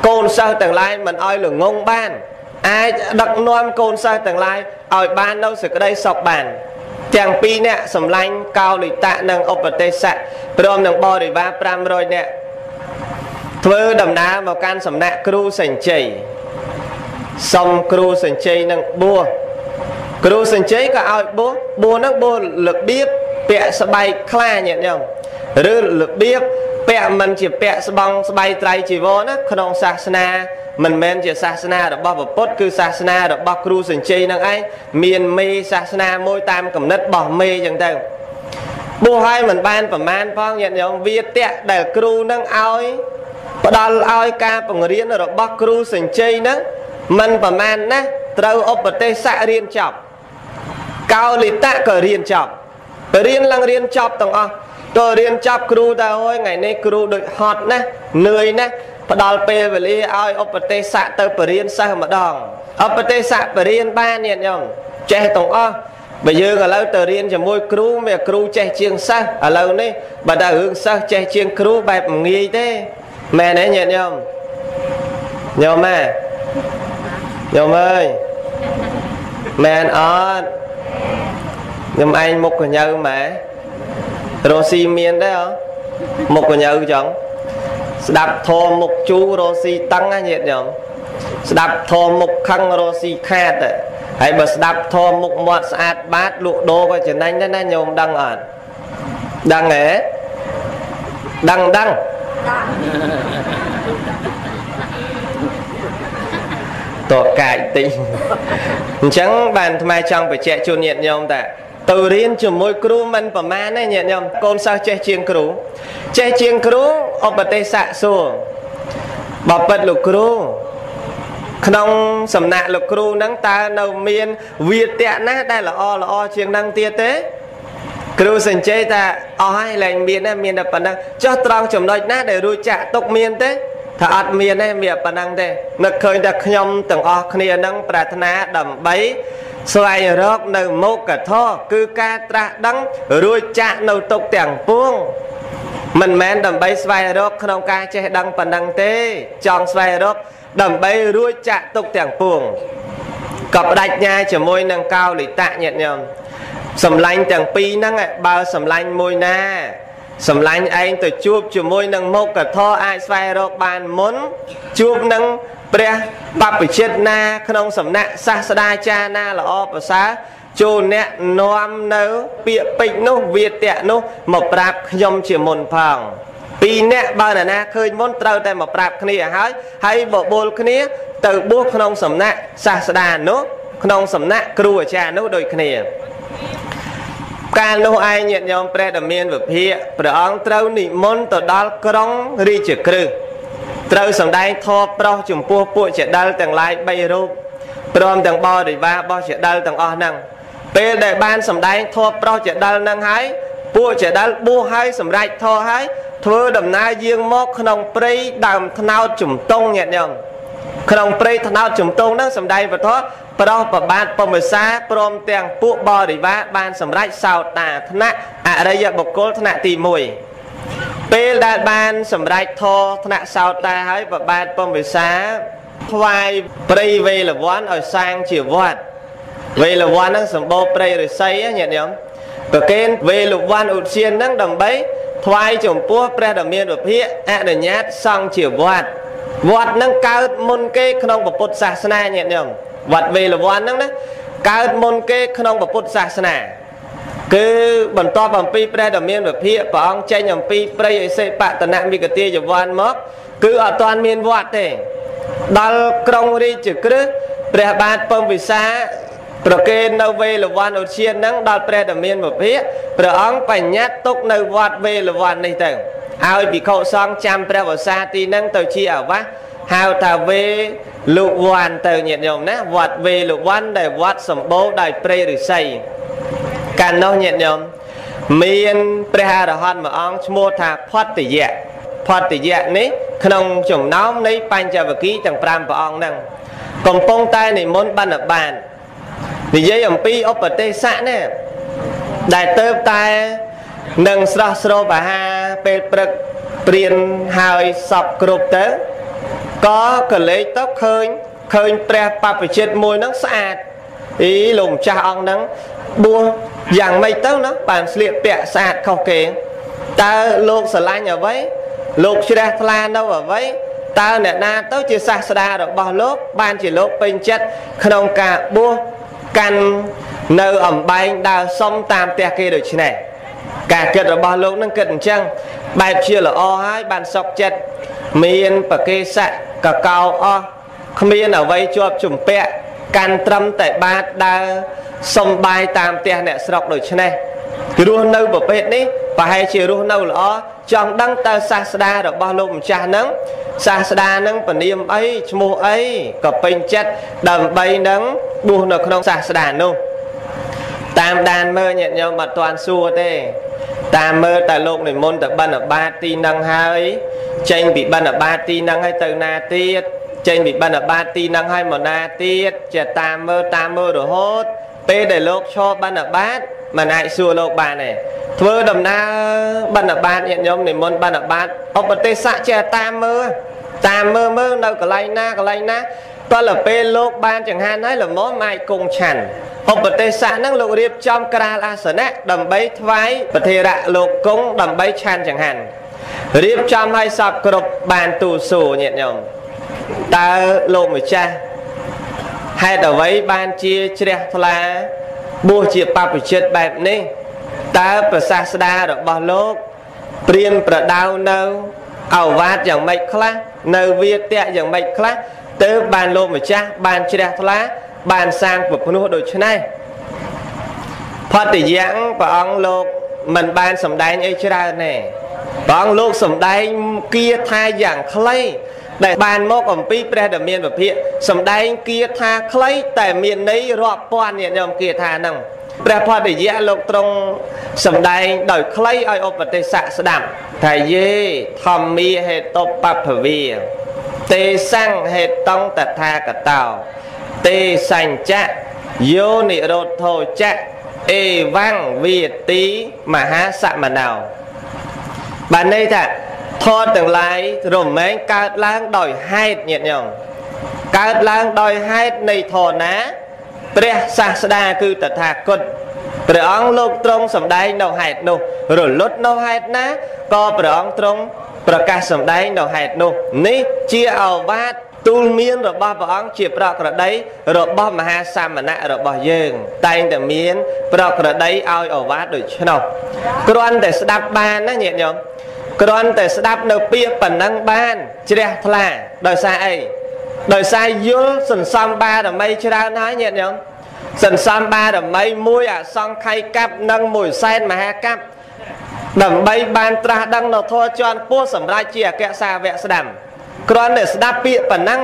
កូនសិស្សទាំងឡាយមិនឲ្យល្ងងបាន អាចដឹកនាំកូនសិស្សទាំងឡាយឲ្យបាននៅសេចក្តីសុខបានទាំងពីរនាក់សម្លាញ់កោលិតៈនិងឧបទេសៈព្រមនឹងបរិវារ500នាក់ធ្វើដំណើរមកកាន់សំណាក់គ្រូសញ្ជ័យសុំគ្រូសញ្ជ័យនឹងបួសគ្រូសញ្ជ័យក៏ឲ្យបួសបួសនឹងបួសរបៀប ពាក់ស្បែកខ្លាញាតិញោមឬរបៀបពាក់មិនជាពាក់ស្បង់ស្បៃត្រៃជីវរណាក្នុងសាសនាមិនមែនជាសាសនារបស់ពុទ្ធគឺសាសនារបស់គ្រូសញ្ជ័យនឹងឯងមានមេសាសនាមួយតាមកំណត់របស់មេចឹងទៅបួសហើយមិនបានប្រមាណផងញាតិញោមវាតៈដែលគ្រូនឹងឲ្យផ្ដល់ឲ្យការបង្រៀនរបស់គ្រូសញ្ជ័យហ្នឹងមិនប្រមាណណាស់ត្រូវឧបទេសៈរៀនចប់កោលិតៈក៏រៀនចប់ រៀនឡើងរៀនចប់ទាំងអស់តើរៀនចប់គ្រូតើអើយថ្ងៃនេះគ្រូដូចហត់ណាស់នឿយណាស់ផ្ដល់ពេលវេលាឲ្យឧបទេសៈទៅបរៀនសិស្សម្ដងឧបទេសៈបរៀនបានញាតិញោមចេះទាំងអស់បើយើងឥឡូវទៅរៀនជាមួយគ្រូវាគ្រូចេះជាងសិស្សឥឡូវនេះបើតែរឿងសិស្សចេះជាងគ្រូបែបងាយទេមែនទេញាតិញោមញោមម៉ែញោមអើយមែនអត់ ខ្ញុំឯងមុខកញើម៉ែរស់ស៊ីមានទេអមុខកញើចឹងស្ដាប់ធមមុខជូរស់ស៊ីតឹងណាញាតិញោមស្ដាប់ធមមុខខឹងរស់ស៊ីខាតហើយបើស្ដាប់ធមមុខមាត់ស្អាតបាតលក់ដូរក៏ចំណេញដែរណាញោមដឹងអត់ដឹងហ៎ដឹងដឹងតកាយតិចអញ្ចឹងបានថ្មចង់បញ្ជាក់ជូនញាតិញោមតា ទៅរៀនជាមួយគ្រូមិនប្រមាណទេញាតិញោមកូនសិស្សចេះជាងគ្រូចេះជាងគ្រូឧបទេសៈសួរបបិទ្ធលោកគ្រូក្នុងសំណាក់លោកគ្រូហ្នឹងតើនៅមានវាទៈណាដែលល្អល្អជាងហ្នឹងទៀតទេ គ្រូសញ្ជេថាអស់ហើយឡើងមានទេមានតែប៉ុណ្ណឹងចុះត្រង់ចំណុចណាដែលរួចចាក់ទុកមានទេថាអត់មានទេមានប៉ុណ្ណឹងទេនឹកឃើញតែខ្ញុំទាំងអស់គ្នាហ្នឹងប្រាថ្នាដើម្បី ស្វែងរកនៅមុខធម៌គឺការត្រាស់ដឹងរួចចាក់នៅទុកទាំងពួងមិនមែនដើម្បីស្វែងរកក្នុងការចេះដឹងប៉ុណ្ណឹងទេចង់ស្វែងរកដើម្បីរួចចាក់ទុកទាំងពួងក៏បដិញ្ញាជាមួយនឹងកោលិតៈញាតិញោមសំឡាញ់ទាំងពីរហ្នឹងបើសំឡាញ់មួយណា សំឡាញ់ឯងទៅជួបជាមួយនឹងមុខធរអាចស្វែងរកបានមុនជួបនឹងព្រះបព្វជិតណាក្នុងសំណាក់សាស្តាចារ្យណាល្អប្រសើរចូលអ្នកនាំនៅពាក្យពេចនោះវាទៈនោះមកប្រាប់ខ្ញុំជាមុនផងពីរអ្នកបើនរណាឃើញមុនត្រូវតែមកប្រាប់គ្នាហើយហើយបបួលគ្នា ទៅបួសក្នុងសំណាក់សាស្តានោះក្នុងសំណាក់គ្រូអាចារ្យនោះដូចគ្នា កាលនោះឯងញាតិញោមព្រះដ៏មានវិភាកព្រះអង្គត្រូវនិមន្តទៅដល់ក្រុងរាជក្រឹសត្រូវសម្ដែងធម៌ប្រុសចំពោះពួកចេដិលទាំងឡាយ3រូបព្រមទាំងបរិវាររបស់ចេដិលទាំងអស់ហ្នឹងពេលដែលបានសម្ដែងធម៌ប្រុសចេដិលហ្នឹងហើយពួកចេដិលបួសហើយសម្រេចធម៌ហើយធ្វើដំណើរយាងមកក្នុងព្រៃដើមថ្នោតជំទង់ញាតិញោមក្នុងព្រៃថ្នោតជំទង់ហ្នឹងសម្ដែងពធ ប្រោះប្របាទពមសាព្រមទាំងពួកបរិវារបានសម្រេចសោតតាថ្នាក់អរិយបុគ្គលថ្នាក់ទី1ពេលដែលបានសម្រេចធរថ្នាក់សោតតាហើយប្របាទពមវិសាថ្វាយព្រៃវេលវ័នឲ្យសាងជាវត្តវេលវ័នហ្នឹងសម្បូរព្រៃឫស្សីញាតិញោមប្រកេនវេលវ័នឧទ្យានហ្នឹងដើម្បីថ្វាយចំពោះព្រះដ៏មានវិភាកអនុញ្ញាតសង់ជាវត្តវត្តហ្នឹងកើតមុនគេក្នុងពុទ្ធសាសនាញាតិញោម វត្តវេលវ័នហ្នឹងណាកើតមុនគេក្នុងពុទ្ធសាសនាគឺបន្ទាប់អំពីព្រះដ៏មានវិភាកព្រះអង្គចេញអំពីព្រៃអិសេបតនមិកទាយវ័នមកគឺអត់ទាន់មានវត្តទេដល់ក្រុងរាជក្រឹសព្រះបាទពំវិសាប្រគេននៅវេលវ័នឧទ្យានហ្នឹងដល់ព្រះដ៏មានវិភាកព្រះអង្គបញ្ញត្តិទុកនៅវត្តវេលវ័ននេះទៅឲ្យភិក្ខុសង្ឃចាំព្រះវសាទីហ្នឹងទៅជាអាវាស ហៅថាវេលោកវ័នទៅញាតិញោមណាវត្តវេលោកវ័នដែលវត្តសម្បូរដោយព្រៃឫស្សីកាលនោះញាតិញោមមានព្រះអរហន្តមួយអង្គឈ្មោះថាផតយៈផតយៈនេះក្នុងចំណោមនៃបញ្ចវគិទាំង5ព្រះអង្គហ្នឹងកំពុងតែនិមន្តបណ្ឌបាននិយាយអំពីឧបទេសៈណាដែលទៅតែនឹងស្រស់ស្រូបអាហារពេលព្រឹកព្រៀនហើយសពគ្រប់ទៅ ក៏កលេចទៅឃើញឃើញព្រះបព្វជិតមួយហ្នឹងស្អាតអីលោកម្ចាស់អង្គហ្នឹងបួសយ៉ាងម៉េចទៅណាបានស្លៀកពាក់ស្អាតខុសគេតើលោកស្រឡាញ់អ្វីលោកជ្រះថ្លានៅអ្វីតើអ្នកណាទៅជាសាស្តារបស់លោក បានជាលោកពេញចិត្តក្នុងការបួសកាន់នៅអំបែងដើរសុំតាមផ្ទះគេដូចនេះការគិតរបស់លោកនឹងគិតអញ្ចឹងបែបជាល្អហើយបានសុខចិត្ត មានប្រកេសៈកកោអស់គ្មានអ្វីជាប់ជំពាក់កាន់ត្រឹមតែបាតដើរសុំបាយតាមផ្ទះអ្នកស្រុកដូចនេះគឺរស់នៅប្រភេទនេះប្រហែលជារស់នៅល្អចង់ដឹងតើសាស្តារបស់លោកម្ចាស់ហ្នឹងសាស្តានឹងពនាមអីឈ្មោះអីក៏ពេញចិត្តដើម្បីនឹងបួសនៅក្នុងសាស្តានោះតាមដានមើលញាតិញោមអត់ទាន់សួរទេ តាមមើលតែលោកនិមន្តទៅបិណ្ឌបាតទីនឹងហើយចេញពីបិណ្ឌបាតទីនឹងហើយទៅណាទៀតចេញពីបិណ្ឌបាតទីនឹងហើយមកណាទៀតចេះតាមមើលតាមមើលរហូត ពេលដែលលោកឈរបិណ្ឌបាតមិនអាចសួរលោកបានទេធ្វើដំណើរបិណ្ឌបាតញាតិញោមនិមន្តបិណ្ឌបាតឧបទេសៈចេះតាមមើលតាមមើលមើលនៅកន្លែងណាកន្លែងណា តលពេលលោកបានចង្ហាន់ហើយល្មមអាចគង់ឆាន់ឧបទេសៈហ្នឹងលោករៀបចំក្រាលអាសនៈដើម្បីថ្វាយប្រធារៈលោកគង់ដើម្បីឆាន់ចង្ហាន់រៀបចំឲ្យសពគ្រប់បានទូសួរញាតិញោមតើលោកម្ចាស់ហេតុអ្វីបានជាជ្រះថ្លាបួសជាបព្វជិតបែបនេះតើប្រសាស្តារបស់លោកព្រៀនប្រដៅនៅអវាទយ៉ាងម៉េចខ្លះនៅវាទៈយ៉ាងម៉េចខ្លះ ទើបបានលោកម្ចាស់បានជ្រះថ្លា បានសាងពភ្នោះដូច្នេះផតយ៉ាងព្រះអង្គលោកមិនបានសម្ដែងអីច្រើនទេព្រះអង្គលោកសម្ដែងគៀថាយ៉ាងខ្លីដែលបានមកអំពីព្រះដ៏មានពភាកសម្ដែងគៀថាខ្លីតែមានន័យរាប់ពាន់ញាតិញោមគៀថាហ្នឹងព្រះផតយៈលោកទ្រង់សម្ដែងដោយខ្លីឲ្យឧបទេសៈស្ដាប់ថាយេធម្មាហេតុបពវា ទេសង្ហេតុងតថាកតោទេសញ្ចៈយោនិរោធោចៈអេវੰវិទីមហាសមណោបានន័យថាធម៌ទាំងឡាយរមែងកើតឡើងដោយហេតុញាតិញោមកើតឡើងដោយហេតុនៃធម៌ណា ព្រះសាស្តាគឺតថាគតព្រះអង្គលោកទ្រង់សម្ដែងនៅហេតុនោះរលត់នៅហេតុណាក៏ព្រះអង្គទ្រង់ ប្រកាសសម្ដែងនៅហេតុនោះនេះជាអវាទទូលមានរបស់ព្រះអង្គជាប្រក្រតីរបស់មហាសាមណៈរបស់យើង តែងតែមាន ប្រក្រតីឲ្យអវាទដូច្នោះគ្រាន់តែស្ដាប់បានណាញាតិញោមគ្រាន់តែស្ដាប់នៅពាក្យប៉ុណ្ណឹងបានជ្រះថ្លាដោយសារអីដោយសារយល់សន្សំបារមីច្រើនហើយញាតិញោមសន្សំបារមីមួយអសង្ខ័យកាប់និងមួយសែនមហាកាប់ ដើម្បីបានត្រាស់ដឹងនៅធម៌ជាន់ពោះសម្រាប់ជាអក្សសាវៈស្ដាំគ្រាន់តែស្ដាប់ពាក្យប៉ុណ្ណឹង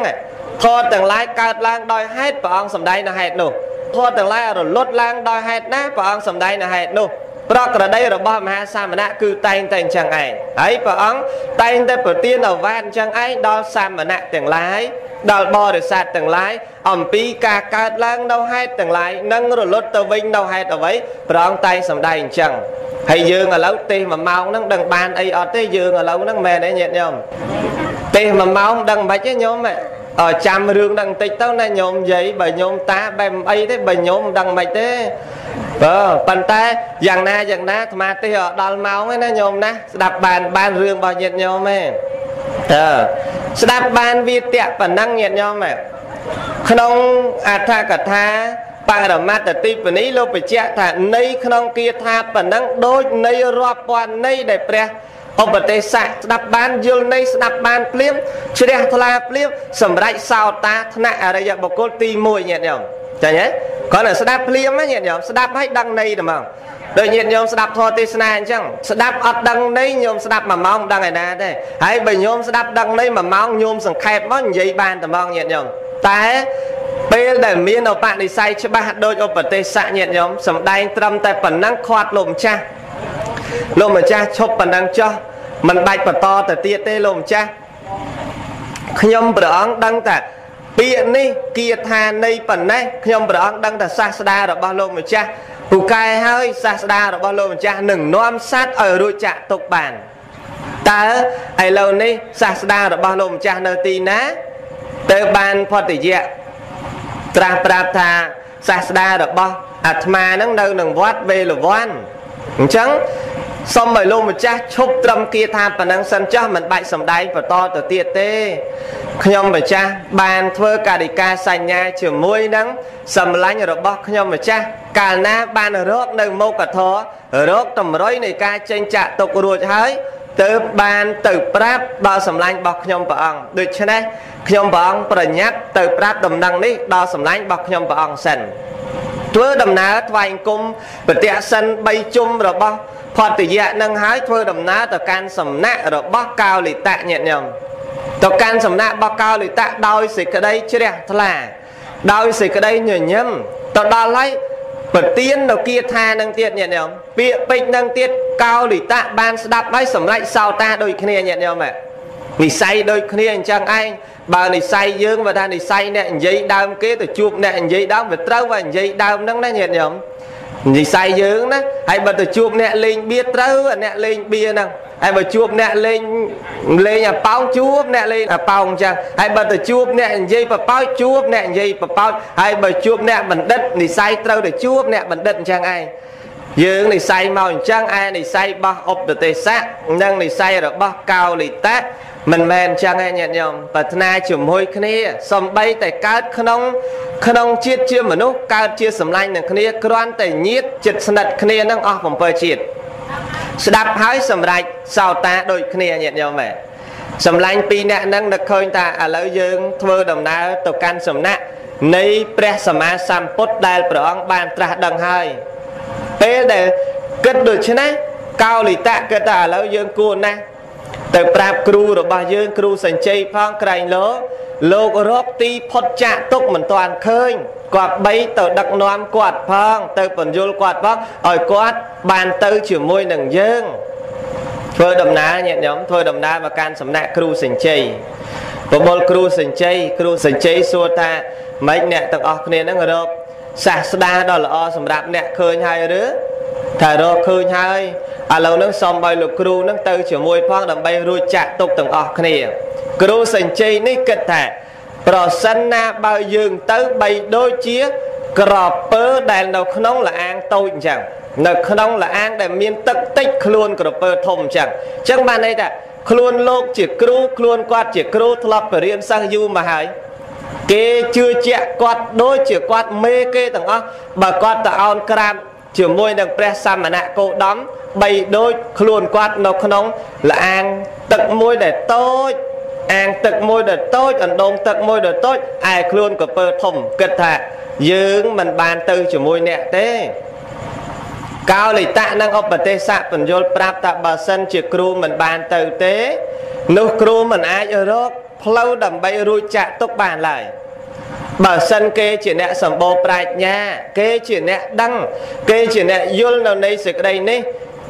ធម៌ទាំងឡាយកើតឡើងដោយហេតុព្រះអង្គសម្ដែងនៅហេតុនោះធម៌ទាំងឡាយរលត់ឡើងដោយហេតុណាព្រះអង្គសម្ដែងនៅហេតុនោះ ប្រក្រតីរបស់មហាសាមណៈគឺតែងតែអញ្ចឹងឯងហើយព្រះអង្គតែងតែប្រទានអវាទអញ្ចឹងឯងដល់សាមណៈទាំងឡាយដល់បរិស័ទទាំងឡាយអំពីការកើតឡើងនៅហេតុទាំងឡាយនិងរលត់ទៅវិញនៅហេតុអ្វីព្រះអង្គតែងសម្ដែងអញ្ចឹងហើយយើងឥឡូវទេស1ម៉ោងហ្នឹងដឹងបានអីអត់ទេយើងឥឡូវហ្នឹងមែនទេញាតិញោមទេស1ម៉ោងដឹងមិនទេញោម ចាំរឿងហ្នឹងបន្តិចទៅណាញោមយាយបើញោមតាបែបអីទេបើញោមមិនដឹងមិនទេបើប៉ុន្តែយ៉ាងណាយ៉ាងណាអាត្មាទេសដល់ម៉ោងឯណាញោមណាស្ដាប់បានបានរឿងរបស់ញាតិញោមឯងតើស្ដាប់បានវាតៈប៉ុណ្ណឹងញាតិញោមឯងក្នុងអត្ថកថាបរមត្តទីបនីលោកបញ្ជាក់ថានៃក្នុងគាថាប៉ុណ្ណឹងដូចនៃរាប់ពាន់នៃដែលព្រះ ឧបទេសៈស្ដាប់បានយល់នៃស្ដាប់បានភ្លាមជ្រះថ្លាភ្លាមសម្រាប់សោតាថ្នាក់អរិយបុគ្គលទី1ញាតិញោមចាញ់ទេគាត់តែស្ដាប់ភ្លាមញាតិញោមស្ដាប់ឲ្យដឹងន័យតែហ្មងដូចញាតិញោមស្ដាប់ធម៌ទេសនាអញ្ចឹងស្ដាប់អត់ដឹងន័យញោមស្ដាប់មួយម៉ោងដឹងឯណាទេហើយបើញោមស្ដាប់ដឹងន័យមួយម៉ោងញោមសង្ខេបមកនិយាយបានតែហ្មងញាតិញោមតែពេលដែលមានឧបនិស្ស័យច្បាស់ដោយឧបទេសៈញាតិញោមសំដែងត្រឹមតែប៉ុណ្ណឹងខាត់លោកម្ចាស់ លោកម្ចាស់ឈប់ប៉ុណ្ណឹងចុះមិនបាច់បន្តទៅទៀតទេលោកម្ចាស់ខ្ញុំព្រះអង្គដឹងតែពាក្យនេះគៀថានៃប៉ុណ្ណេះខ្ញុំព្រះអង្គដឹងតែសាស្តារបស់លោកម្ចាស់ពូកែហើយសាស្តារបស់លោកម្ចាស់នឹងនាំសัตว์ឲ្យរួចចាក់ទុកបានតើឥឡូវនេះសាស្តារបស់លោកម្ចាស់នៅទីណាទៅបានផតយៈត្រាស់ប្រាប់ថាសាស្តារបស់អាត្មានឹងនៅនឹងវត្តវេលវ័ន អញ្ចឹងសូមឲ្យលោកម្ចាស់ឈប់ត្រឹមគាថាប៉ុណ្ណឹងសិនចុះមិនបាច់សំដែងបន្តទៅទៀតទេខ្ញុំម្ចាស់បានធ្វើការិកាសញ្ញាជាមួយនឹងសម្លាញ់របស់ខ្ញុំម្ចាស់កាលណាបានរកនៅមុខធររកតម្រុយនៃការចេញចាក់ទុករួចហើយទើបបានទៅប្រាប់ដល់សម្លាញ់របស់ខ្ញុំព្រះអង្គដូច្នេះខ្ញុំព្រះអង្គប្រញាប់ទៅប្រាប់ដំណឹងនេះដល់សម្លាញ់របស់ខ្ញុំព្រះអង្គសិន ធ្វើដំណើរថ្វាយអង្គមប្រតិសិន3ជុំរបស់ផតយៈនឹងហើយធ្វើដំណើរទៅកាន់សំណាក់របស់កោលិតៈញាតិញោមទៅកាន់សំណាក់របស់កោលិតៈដោយសេចក្តីជ្រះថ្លា ដោយសេចក្តីញញឹមទៅដល់ហើយប្រទៀននៅគាថានឹងទៀតញាតិញោមពាក្យពេចនឹងទៀតកោលិតៈបានស្ដាប់ហើយសម្រេចសោតាដូចគ្នាញាតិញោម និស័យដូចគ្នាអញ្ចឹងឯងបើនិស័យយើងបើថានិស័យអ្នកនិយាយដើមគេទៅជួបអ្នកនិយាយដើមវាត្រូវបើនិយាយដើមហ្នឹងណាញាតិញោមនិស័យយើងណាហើយបើទៅជួបអ្នកលេងបៀត្រូវអ្នកលេងបៀហ្នឹងហើយបើជួបអ្នកលេងលេងអាប៉ោងជួបអ្នកលេងអាប៉ោងអញ្ចឹងហើយបើទៅជួបអ្នកនិយាយប្រប៉ោចជួបអ្នកនិយាយប្រប៉ោចហើយបើជួបអ្នកបណ្ឌិតនិស័យត្រូវទៅជួបអ្នកបណ្ឌិតអញ្ចឹងឯងយើងនិស័យមកអញ្ចឹងឯនិស័យរបស់ឧបទេសៈនិងនិស័យរបស់កោលិតៈ មិនមែនអញ្ចឹងទេញាតិញោមប្រាថ្នាជាមួយគ្នាសំបីតែកើតក្នុង ក្នុងជាតិជាមនុស្សកើតជាសម្លាញ់នឹងគ្នាគ្រាន់តែញាតចិត្តស្និទ្ធគ្នានឹងអស់7ជាតិស្ដាប់ហើយសម្រេចសោតាដូចគ្នាញាតិញោមហ៎សម្លាញ់ពីរអ្នកហ្នឹងនឹកឃើញថាឥឡូវយើងធ្វើដំណើរទៅកាន់សំណាក់នៃព្រះសម្មាសម្ពុទ្ធដែលព្រះអង្គបានត្រាស់ដឹងហើយពេលដែលគិតដូច្នេះកោលិតៈគិតថាឥឡូវយើងគួរណាស់ ទៅប្រាប់គ្រូរបស់យើងគ្រូសញ្ជ័យផងក្រែងលោលោករកទីផុតចាក់ទុកមិនទាន់ឃើញគាត់បីទៅដឹកនាំគាត់ផង ទៅបញ្យលគាត់ផងឲ្យគាត់បានទៅជាមួយនឹងយើងធ្វើដំណើរញាតិញោមធ្វើដំណើរមកកាន់សំណាក់គ្រូសញ្ជ័យប្រមូលគ្រូសញ្ជ័យគ្រូសញ្ជ័យសួរថាម៉េចអ្នកទាំងអស់គ្នានឹងរក សាស្តាដ៏ល្អសម្រាប់អ្នកឃើញហើយឬថារកឃើញហើយឥឡូវហ្នឹងសូមឲ្យលោកគ្រូហ្នឹងទៅជាមួយផងដើម្បីរួចចាក់ទុកទាំងអស់គ្នា គ្រូសញ្ជ័យនេះគិតថាប្រសិនណាបើយើងទៅបីដូចជា ក្រពើដែលនៅក្នុងលអាងតូចអញ្ចឹងនៅក្នុងលអាងដែលមានទឹកតិចខ្លួនក្រពើធំអញ្ចឹងអញ្ចឹងបានន័យថាខ្លួនលោកជាគ្រូខ្លួនគាត់ជាគ្រូធ្លាប់បរៀនសិស្សយូរមកហើយ គេជឿជាក់គាត់ដូចជាគាត់មេគេទាំងអស់បើគាត់ទៅអោនក្រាបជាមួយនឹងព្រះសមណៈគោដំបីដូចខ្លួនគាត់នៅក្នុងលអាងទឹកមួយដែលតូចអាងទឹកមួយដែលតូចអណ្ដូងទឹកមួយដែលតូចឯខ្លួនក៏ពើធំគិតថាយើងមិនបានទៅជាមួយអ្នកទេកោលិតៈនិងឧបទេសៈបញ្យលប្រាប់ថាបើសិនជាគ្រូមិនបានទៅទេ នោះគ្រូមិនអាចរក ផ្លូវដើម្បីរួចចាក់ទុកបានឡើយបើសិនគេជាអ្នកសម្បូរប្រាជ្ញា គេជាអ្នកដឹង គេជាអ្នកយល់នៅនៃសេចក្តីនេះ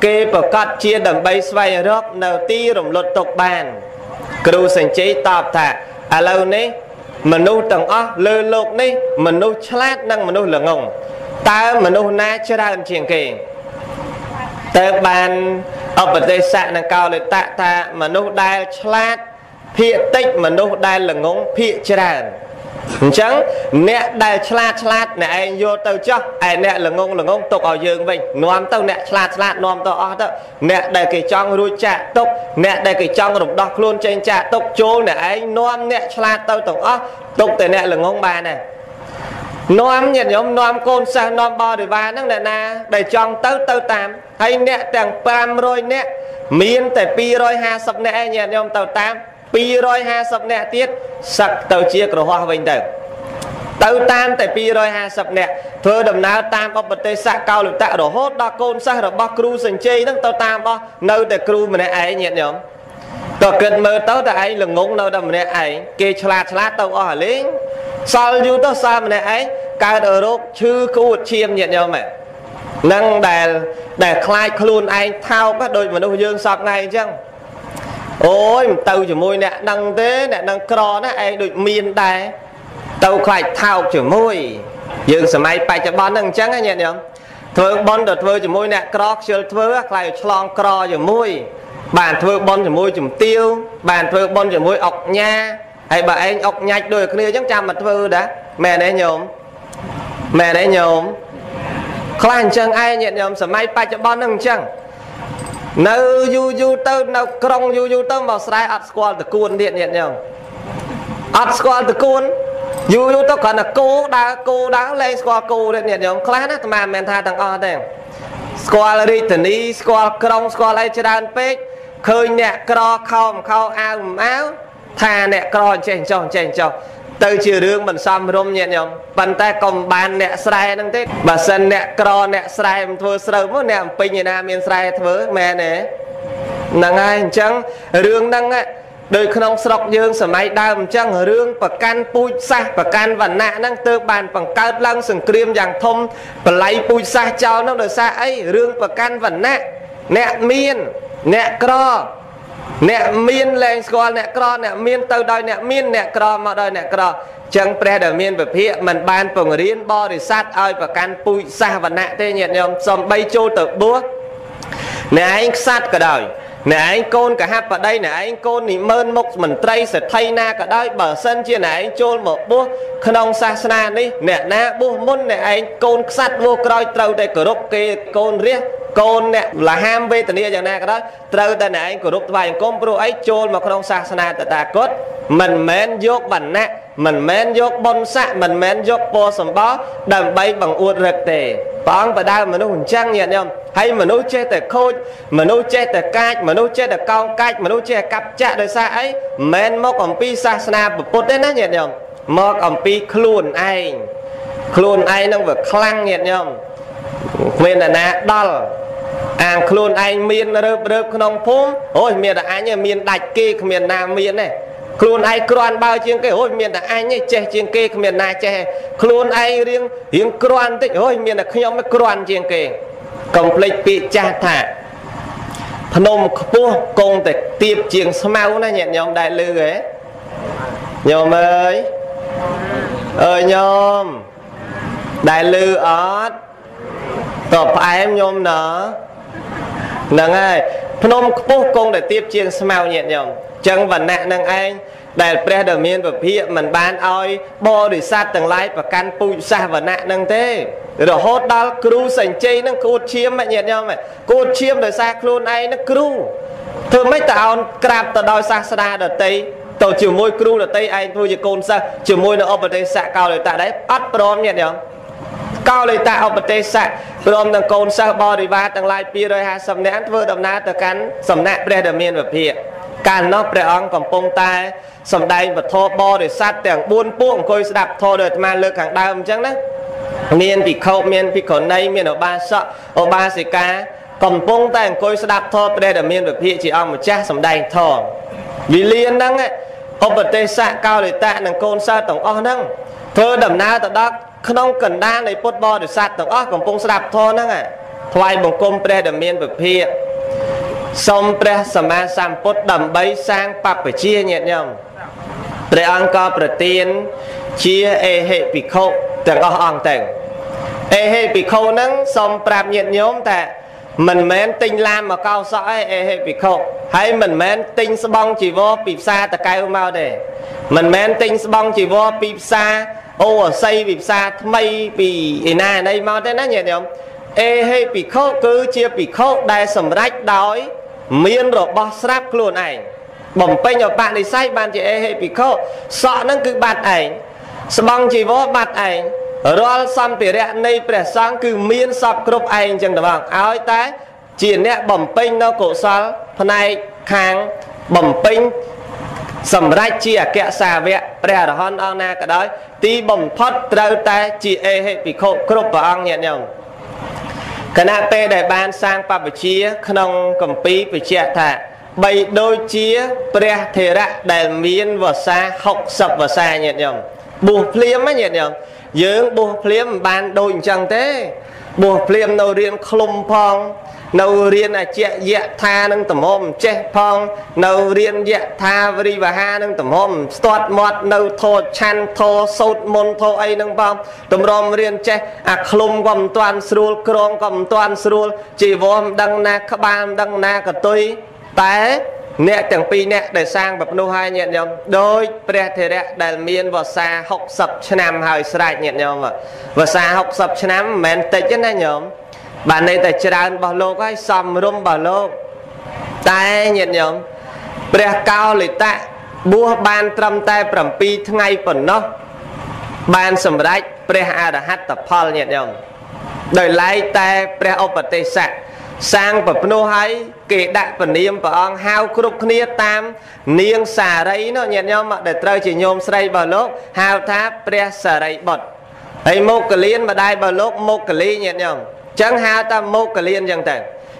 គេប្រកាសជាដើម្បីស្វែងរកនៅទីរំលត់ទុកបាន គ្រូសញ្ជ័យតបថាឥឡូវនេះមនុស្សទាំងអស់លើលោកនេះ មនុស្សឆ្លាតនិងមនុស្សល្ងងតើមនុស្សណាច្រើនជាងគេតើបានឧបទេសៈនិងកោលិតៈថាមនុស្សដែលឆ្លាត ភាកតិចមនុស្សដែលល្ងងភាកច្រើនអញ្ចឹងអ្នកដែលឆ្លាតឆ្លាតអ្នកឯងយកទៅចោះឯអ្នកល្ងងល្ងងទុកឲ្យយើងវិញនាំទៅអ្នកឆ្លាតឆ្លាតនាំទៅអស់ទៅអ្នកដែលគេចង់រួចចាក់ទុកអ្នកដែលគេចង់រំដោះខ្លួនចេញចាក់ទុកចូលអ្នកឯងនាំអ្នកឆ្លាតទៅទាំងអស់ទុកតែអ្នកល្ងងបានណានាំញាតិញោមនាំកូនសិស្សនាំបរិវារហ្នឹងអ្នកណាដែលចង់ទៅទៅតាមហើយអ្នកទាំង500នាក់មានតែ250នាក់ឯងញាតិញោមទៅតាម 250នាក់ទៀតសឹកទៅជាក្រហោះវិញទៅទៅតាមតែ250នាក់ធ្វើដំណើរតាមឧបទេសកោលតៈរហូតដល់កូនសិស្សរបស់គ្រូសញ្ជ័យហ្នឹងទៅតាមអស់នៅតែគ្រូម្នាក់ឯងញាតិញោមតើគិតមើលទៅតែឯងល្ងងនៅតែម្នាក់ឯងគេឆ្លាតឆ្លាតទៅអស់អាលេងសល់យូរទៅសល់ម្នាក់ឯងកើតរោគឈឺក្អួតឈាមញាតិញោមហ្នឹងដែលដែលខ្លាចខ្លួនឯងថោកដូចមនុស្សយើងសពថ្ងៃអញ្ចឹង អូយមិនទៅជាមួយអ្នកដឹងទេអ្នកដឹងក្រណាឯងដូចមានដែរទៅខ្លាចថោកជាមួយ យើងសម័យបច្ចុប្បន្នហ្នឹងអញ្ចឹងញាតិញោមធ្វើបន់ទៅធ្វើជាមួយអ្នកក្រខ្ជិលធ្វើខ្លាចឆ្លងក្រជាមួយ បានធ្វើបន់ជាមួយជំទាវបានធ្វើបន់ជាមួយអុកញ៉ាហើយបើឯងអុកញ៉ាច់ដូចគ្នាអញ្ចឹងចាំមកធ្វើដែរមែនទេញោមមែនទេញោមខ្លះអញ្ចឹងឯងញាតិញោមសម័យបច្ចុប្បន្នហ្នឹងអញ្ចឹង នៅយូរយូរទៅនៅក្រុងយូរយូរទៅមកស្រែអត់ស្គាល់តកួនទៀតញាតិញោមអត់ស្គាល់តកួនយូរយូរទៅគ្រាន់តែគោដើរគោដើរលែងស្គាល់គោទៀតញាតិញោមខ្លះណាអាមិនមែនថាទាំងអស់ទេស្គាល់រាជធានីស្គាល់ក្រុងស្គាល់អីច្រើនពេកឃើញអ្នកក្រខោមខោអាវមិនអាវថាអ្នកក្រចេះចោះចេះចោះ ទៅជារឿងមិនសមរម្យញាតិញោមប៉ុន្តែកុំបានអ្នកស្រែហ្នឹងទេបើសិនអ្នកក្រអ្នកស្រែមិនធ្វើស្រូវមកអ្នកអំពេញឯណាមានស្រែធ្វើមែនទេហ្នឹងហើយអញ្ចឹងរឿងហ្នឹងដោយក្នុងស្រុកយើងសម័យដើមអញ្ចឹងរឿងប្រកាន់ពូជសាសប្រកាន់វណ្ណៈហ្នឹងទើបបានបង្កើតឡើងសង្គ្រាមយ៉ាងធំបល័យពូជសាសចោលហ្នឹងដោយសារអីរឿងប្រកាន់វណ្ណៈអ្នកមានអ្នកក្រ អ្នកមានលែងស្គាល់អ្នកក្រអ្នកមានទៅដោយអ្នកមានអ្នកក្រមកដោយអ្នកក្រចឹងព្រះដែលមានពភាកមិនបានពង្រៀនបរិស័ទឲ្យប្រកាន់ពូជសាសវណ្ណៈទេញាតិញោមសំបីចូលទៅបួសអ្នកឯងខ្សាត់ក៏ដោយ អ្នកឯងកូនកហបតីអ្នកឯងកូននិមឺនមុខមន្ត្រីសេដ្ឋីណាក៏ដោយបើសិនជាអ្នកឯងចូលមកបួសក្នុងសាសនានេះអ្នកណាបួសមុនអ្នកឯងកូនខ្សាត់បួសក្រោយត្រូវតែគោរពគេកូនរះកូនអ្នកលហាមវេទនាយ៉ាងណាក៏ដោយត្រូវតែអ្នកឯងគោរពថ្វាយអង្គមព្រោះអីចូលមកក្នុងសាសនាតតាគតមិនមែនយកបណ្ណៈមិនមែនយកបុណ្យស័ក្តិមិនមែនយកពរសម្បល់ដើម្បីបង្អួតរឹកទេ ព្រះអង្គបដៅមនុស្សអញ្ចឹងញាតិញោមហើយមនុស្សចេះតែខូចមនុស្សចេះតែកាចមនុស្សចេះតែកោងកាចមនុស្សចេះតែកាប់ចាក់ដោយសារអីមិនមែនមកអំពីសាសនាពុទ្ធទេណាញាតិញោមមកអំពីខ្លួនឯងខ្លួនឯងនឹងវាខ្លាំងញាតិញោមគ្មានអ្នកណាដល់អាងខ្លួនឯងមានរើបរើបក្នុងភូមិអូយមានតែអញមានដាច់គេគ្មានណាមានទេ ខ្លួនឯងក្រាន់បើជាងគេអូយមានតែអញចេះជាងគេគ្មានណាចេះខ្លួនឯងរៀងរៀងក្រាន់តិចអូយមានតែខ្ញុំក្រាន់ជាងគេកុំភ្លេចពាក្យចាស់ថាភ្នំខ្ពស់គង់តែទៀបជាងស្មៅណាញាតិញោមដែលលឺហ៎ញោមអើយអើយញោមដែលលឺអត់តបផ្អែមញោមណហ្នឹងហើយភ្នំខ្ពស់គង់តែទៀបជាងស្មៅញាតិញោម ចឹងវណ្ណៈនឹងឯងដែលព្រះដែលមានពភាកមិនបានឲ្យបរិស័ទទាំងឡាយប្រកាន់ពូជសាសវណ្ណៈនឹងទេ រហូតដល់គ្រូសញ្ជ័យនឹងគួតឈាមញាតិញោមគួតឈាមដោយសារខ្លួនឯងនឹងគ្រូធ្វើម៉េចតើអោនក្រាបទៅដោយសាស្ត្រាដតីទៅជាមួយគ្រូដតីឯងធ្វើជាកូនសិស្សជាមួយនៅឧបទេសៈកោលិតៈដែរអត់ព្រមញាតិញោមកោលិតៈឧបទេសៈព្រមទាំងកូនសិស្សបរិវារទាំងឡាយ250នាក់ធ្វើដំណើរទៅកាន់សំណាក់ព្រះដែលមានវិភាក កាលនោះព្រះអង្គកំពុងតែសំដែងពធបរិស័ទទាំង4ពួកអង្គុយស្ដាប់ធម៌ដោយអាត្មាលើកខាងដើមអញ្ចឹងណាមានភិក្ខុមានភិក្ខុនីមានឧបាសកឧបាសិកាកំពុងតែអង្គុយស្ដាប់ធម៌ព្រះដែលមានវិភាកជាអង្គម្ចាស់សំដែងធម៌វិលានហ្នឹងឧបទេសៈកោលិតៈនិងកូនសិស្សទាំងអស់ហ្នឹងធ្វើដំណើរទៅដល់ក្នុងកណ្ដាលនៃពុទ្ធបរិស័ទទាំងអស់កំពុងស្ដាប់ធម៌ហ្នឹងថ្វាយបង្គំព្រះដែលមានវិភាក សូមព្រះសម្មាសម្ពុទ្ធដើម្បីសាងបព្វជិញាតិញោមព្រះអង្គក៏ប្រទានជាអេហិភិក្ខុទាំងអស់អង្គទៅអេហិភិក្ខុហ្នឹងសូមប្រាប់ញាតិញោមតែមិនមែនទិញឡានមកកោសក់ឯអេហិភិក្ខុហើយមិនមែនទិញស្បង់ជីវរពីផ្សារតកៅមកទេមិនមែនទិញស្បង់ជីវរពីផ្សារអូអស័យពីផ្សារថ្មីពីឯណាណីមកទេណាញាតិញោមអេហេភិក្ខុគឺជាភិក្ខុដែលសម្រេចដោយ មានរបស់ស្រាប់ខ្លួនឯងបំពេញអបនិស្ស័យបានជាអេហេភិក្ខុសក់ហ្នឹងគឺបាត់ឯងស្បង់ជីវរបាត់ឯងរាល់សម្ភារៈនៃព្រះសង្ឃគឺមានសពគ្រប់ឯងអញ្ចឹងតបងឲ្យតែជាអ្នកបំពេញនៅកុសលផ្នែកខាងបំពេញសម្រាប់ជាអគ្គសាវកព្រះអរហន្តអង្គណាក៏ដោយទីបំផុតត្រូវតែជាអេហេភិក្ខុគ្រប់ព្រះអង្គញាតិញោម គណៈពេលដែលបានសាងបព្វជិក្នុងកម្ពីបញ្ជាក់ថាបីដូចជាព្រះធរៈដែលមានវសា60វសាញាតិញោមបួសភ្លាមញាតិញោមយើងបួសភ្លាមមិនបានដូចអញ្ចឹងទេ បួសភ្លាមនៅរៀនឃ្លុំផង នៅរៀនអជាយៈថានឹងតំហមចេះផង នៅរៀនយៈថាវរិវហានឹងតំហមស្ទាត់មាត់នៅធោឆាន់ធោសោតមុនធោអីនឹងផងតម្រុំរៀនចេះអាឃ្លុំក៏មិនទាន់ស្រួលក្រងក៏មិនទាន់ស្រួលជីវរមិនដឹងណាក្បាលមិនដឹងណាកតុយតែ អ្នកទាំងពីរអ្នកដែលសាងបភ្នោះហើយញាតិញោមដោយព្រះធរៈដែលមានវស្សា60ឆ្នាំហើយស្រេចញាតិញោមវស្សា60ឆ្នាំមិនមែនតិចទេណាញោមបានន័យតែច្រើនរបស់លោកហើយសំរុំរបស់លោកតែញាតិញោមព្រះកោលិតៈបួសបានត្រឹមតែ7ថ្ងៃប៉ុណ្ណោះបានសម្រេចព្រះអរហត្តផលញាតិញោមដោយឡែកតែព្រះឧបទេសៈ សាងប្រភ្នោះហើយគេដាក់ពនាមព្រះអង្គហៅគ្រប់គ្នាតាមនាងសារីនោះញាតិញោមដែលត្រូវជាញោមស្រីរបស់លោកហៅថាព្រះសារីបុត្រហើយមុគលៀនម្ដាយរបស់លោកមុគលីញាតិញោមអញ្ចឹងហៅថាមុគលៀនអញ្ចឹងទៅ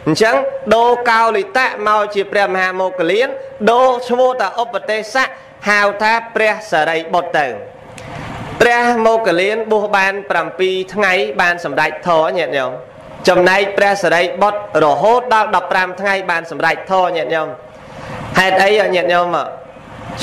អញ្ចឹងដូកោលិតៈមកជាព្រះមហាមុគលៀនដូឈ្មោះតាឧបទេសៈហៅថាព្រះសារីបុត្រទៅព្រះមុគលៀនបួសបាន7ថ្ងៃបានសម្រេចធរញាតិញោម ចំណែកព្រះសរិបុត្ររហូតដល់15ថ្ងៃបានសម្រេចធរញាតិញោមហេតុអីញាតិញោម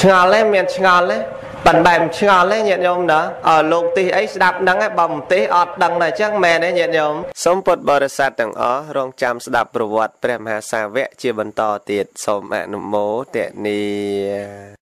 ឆ្ងល់ទេមានឆ្ងល់ទេបានបែបឆ្ងល់ទេញាតិញោមណាអើលោកទីអីស្ដាប់ដឹងហើយបើមិនទីអត់ដឹងតែអញ្ចឹងមែនទេញាតិញោមសូមពុទ្ធបរិស័ទទាំងអស់រងចាំស្ដាប់ប្រវត្តិព្រះមហាសាវកជាបន្តទៀតសូមអនុមោទនា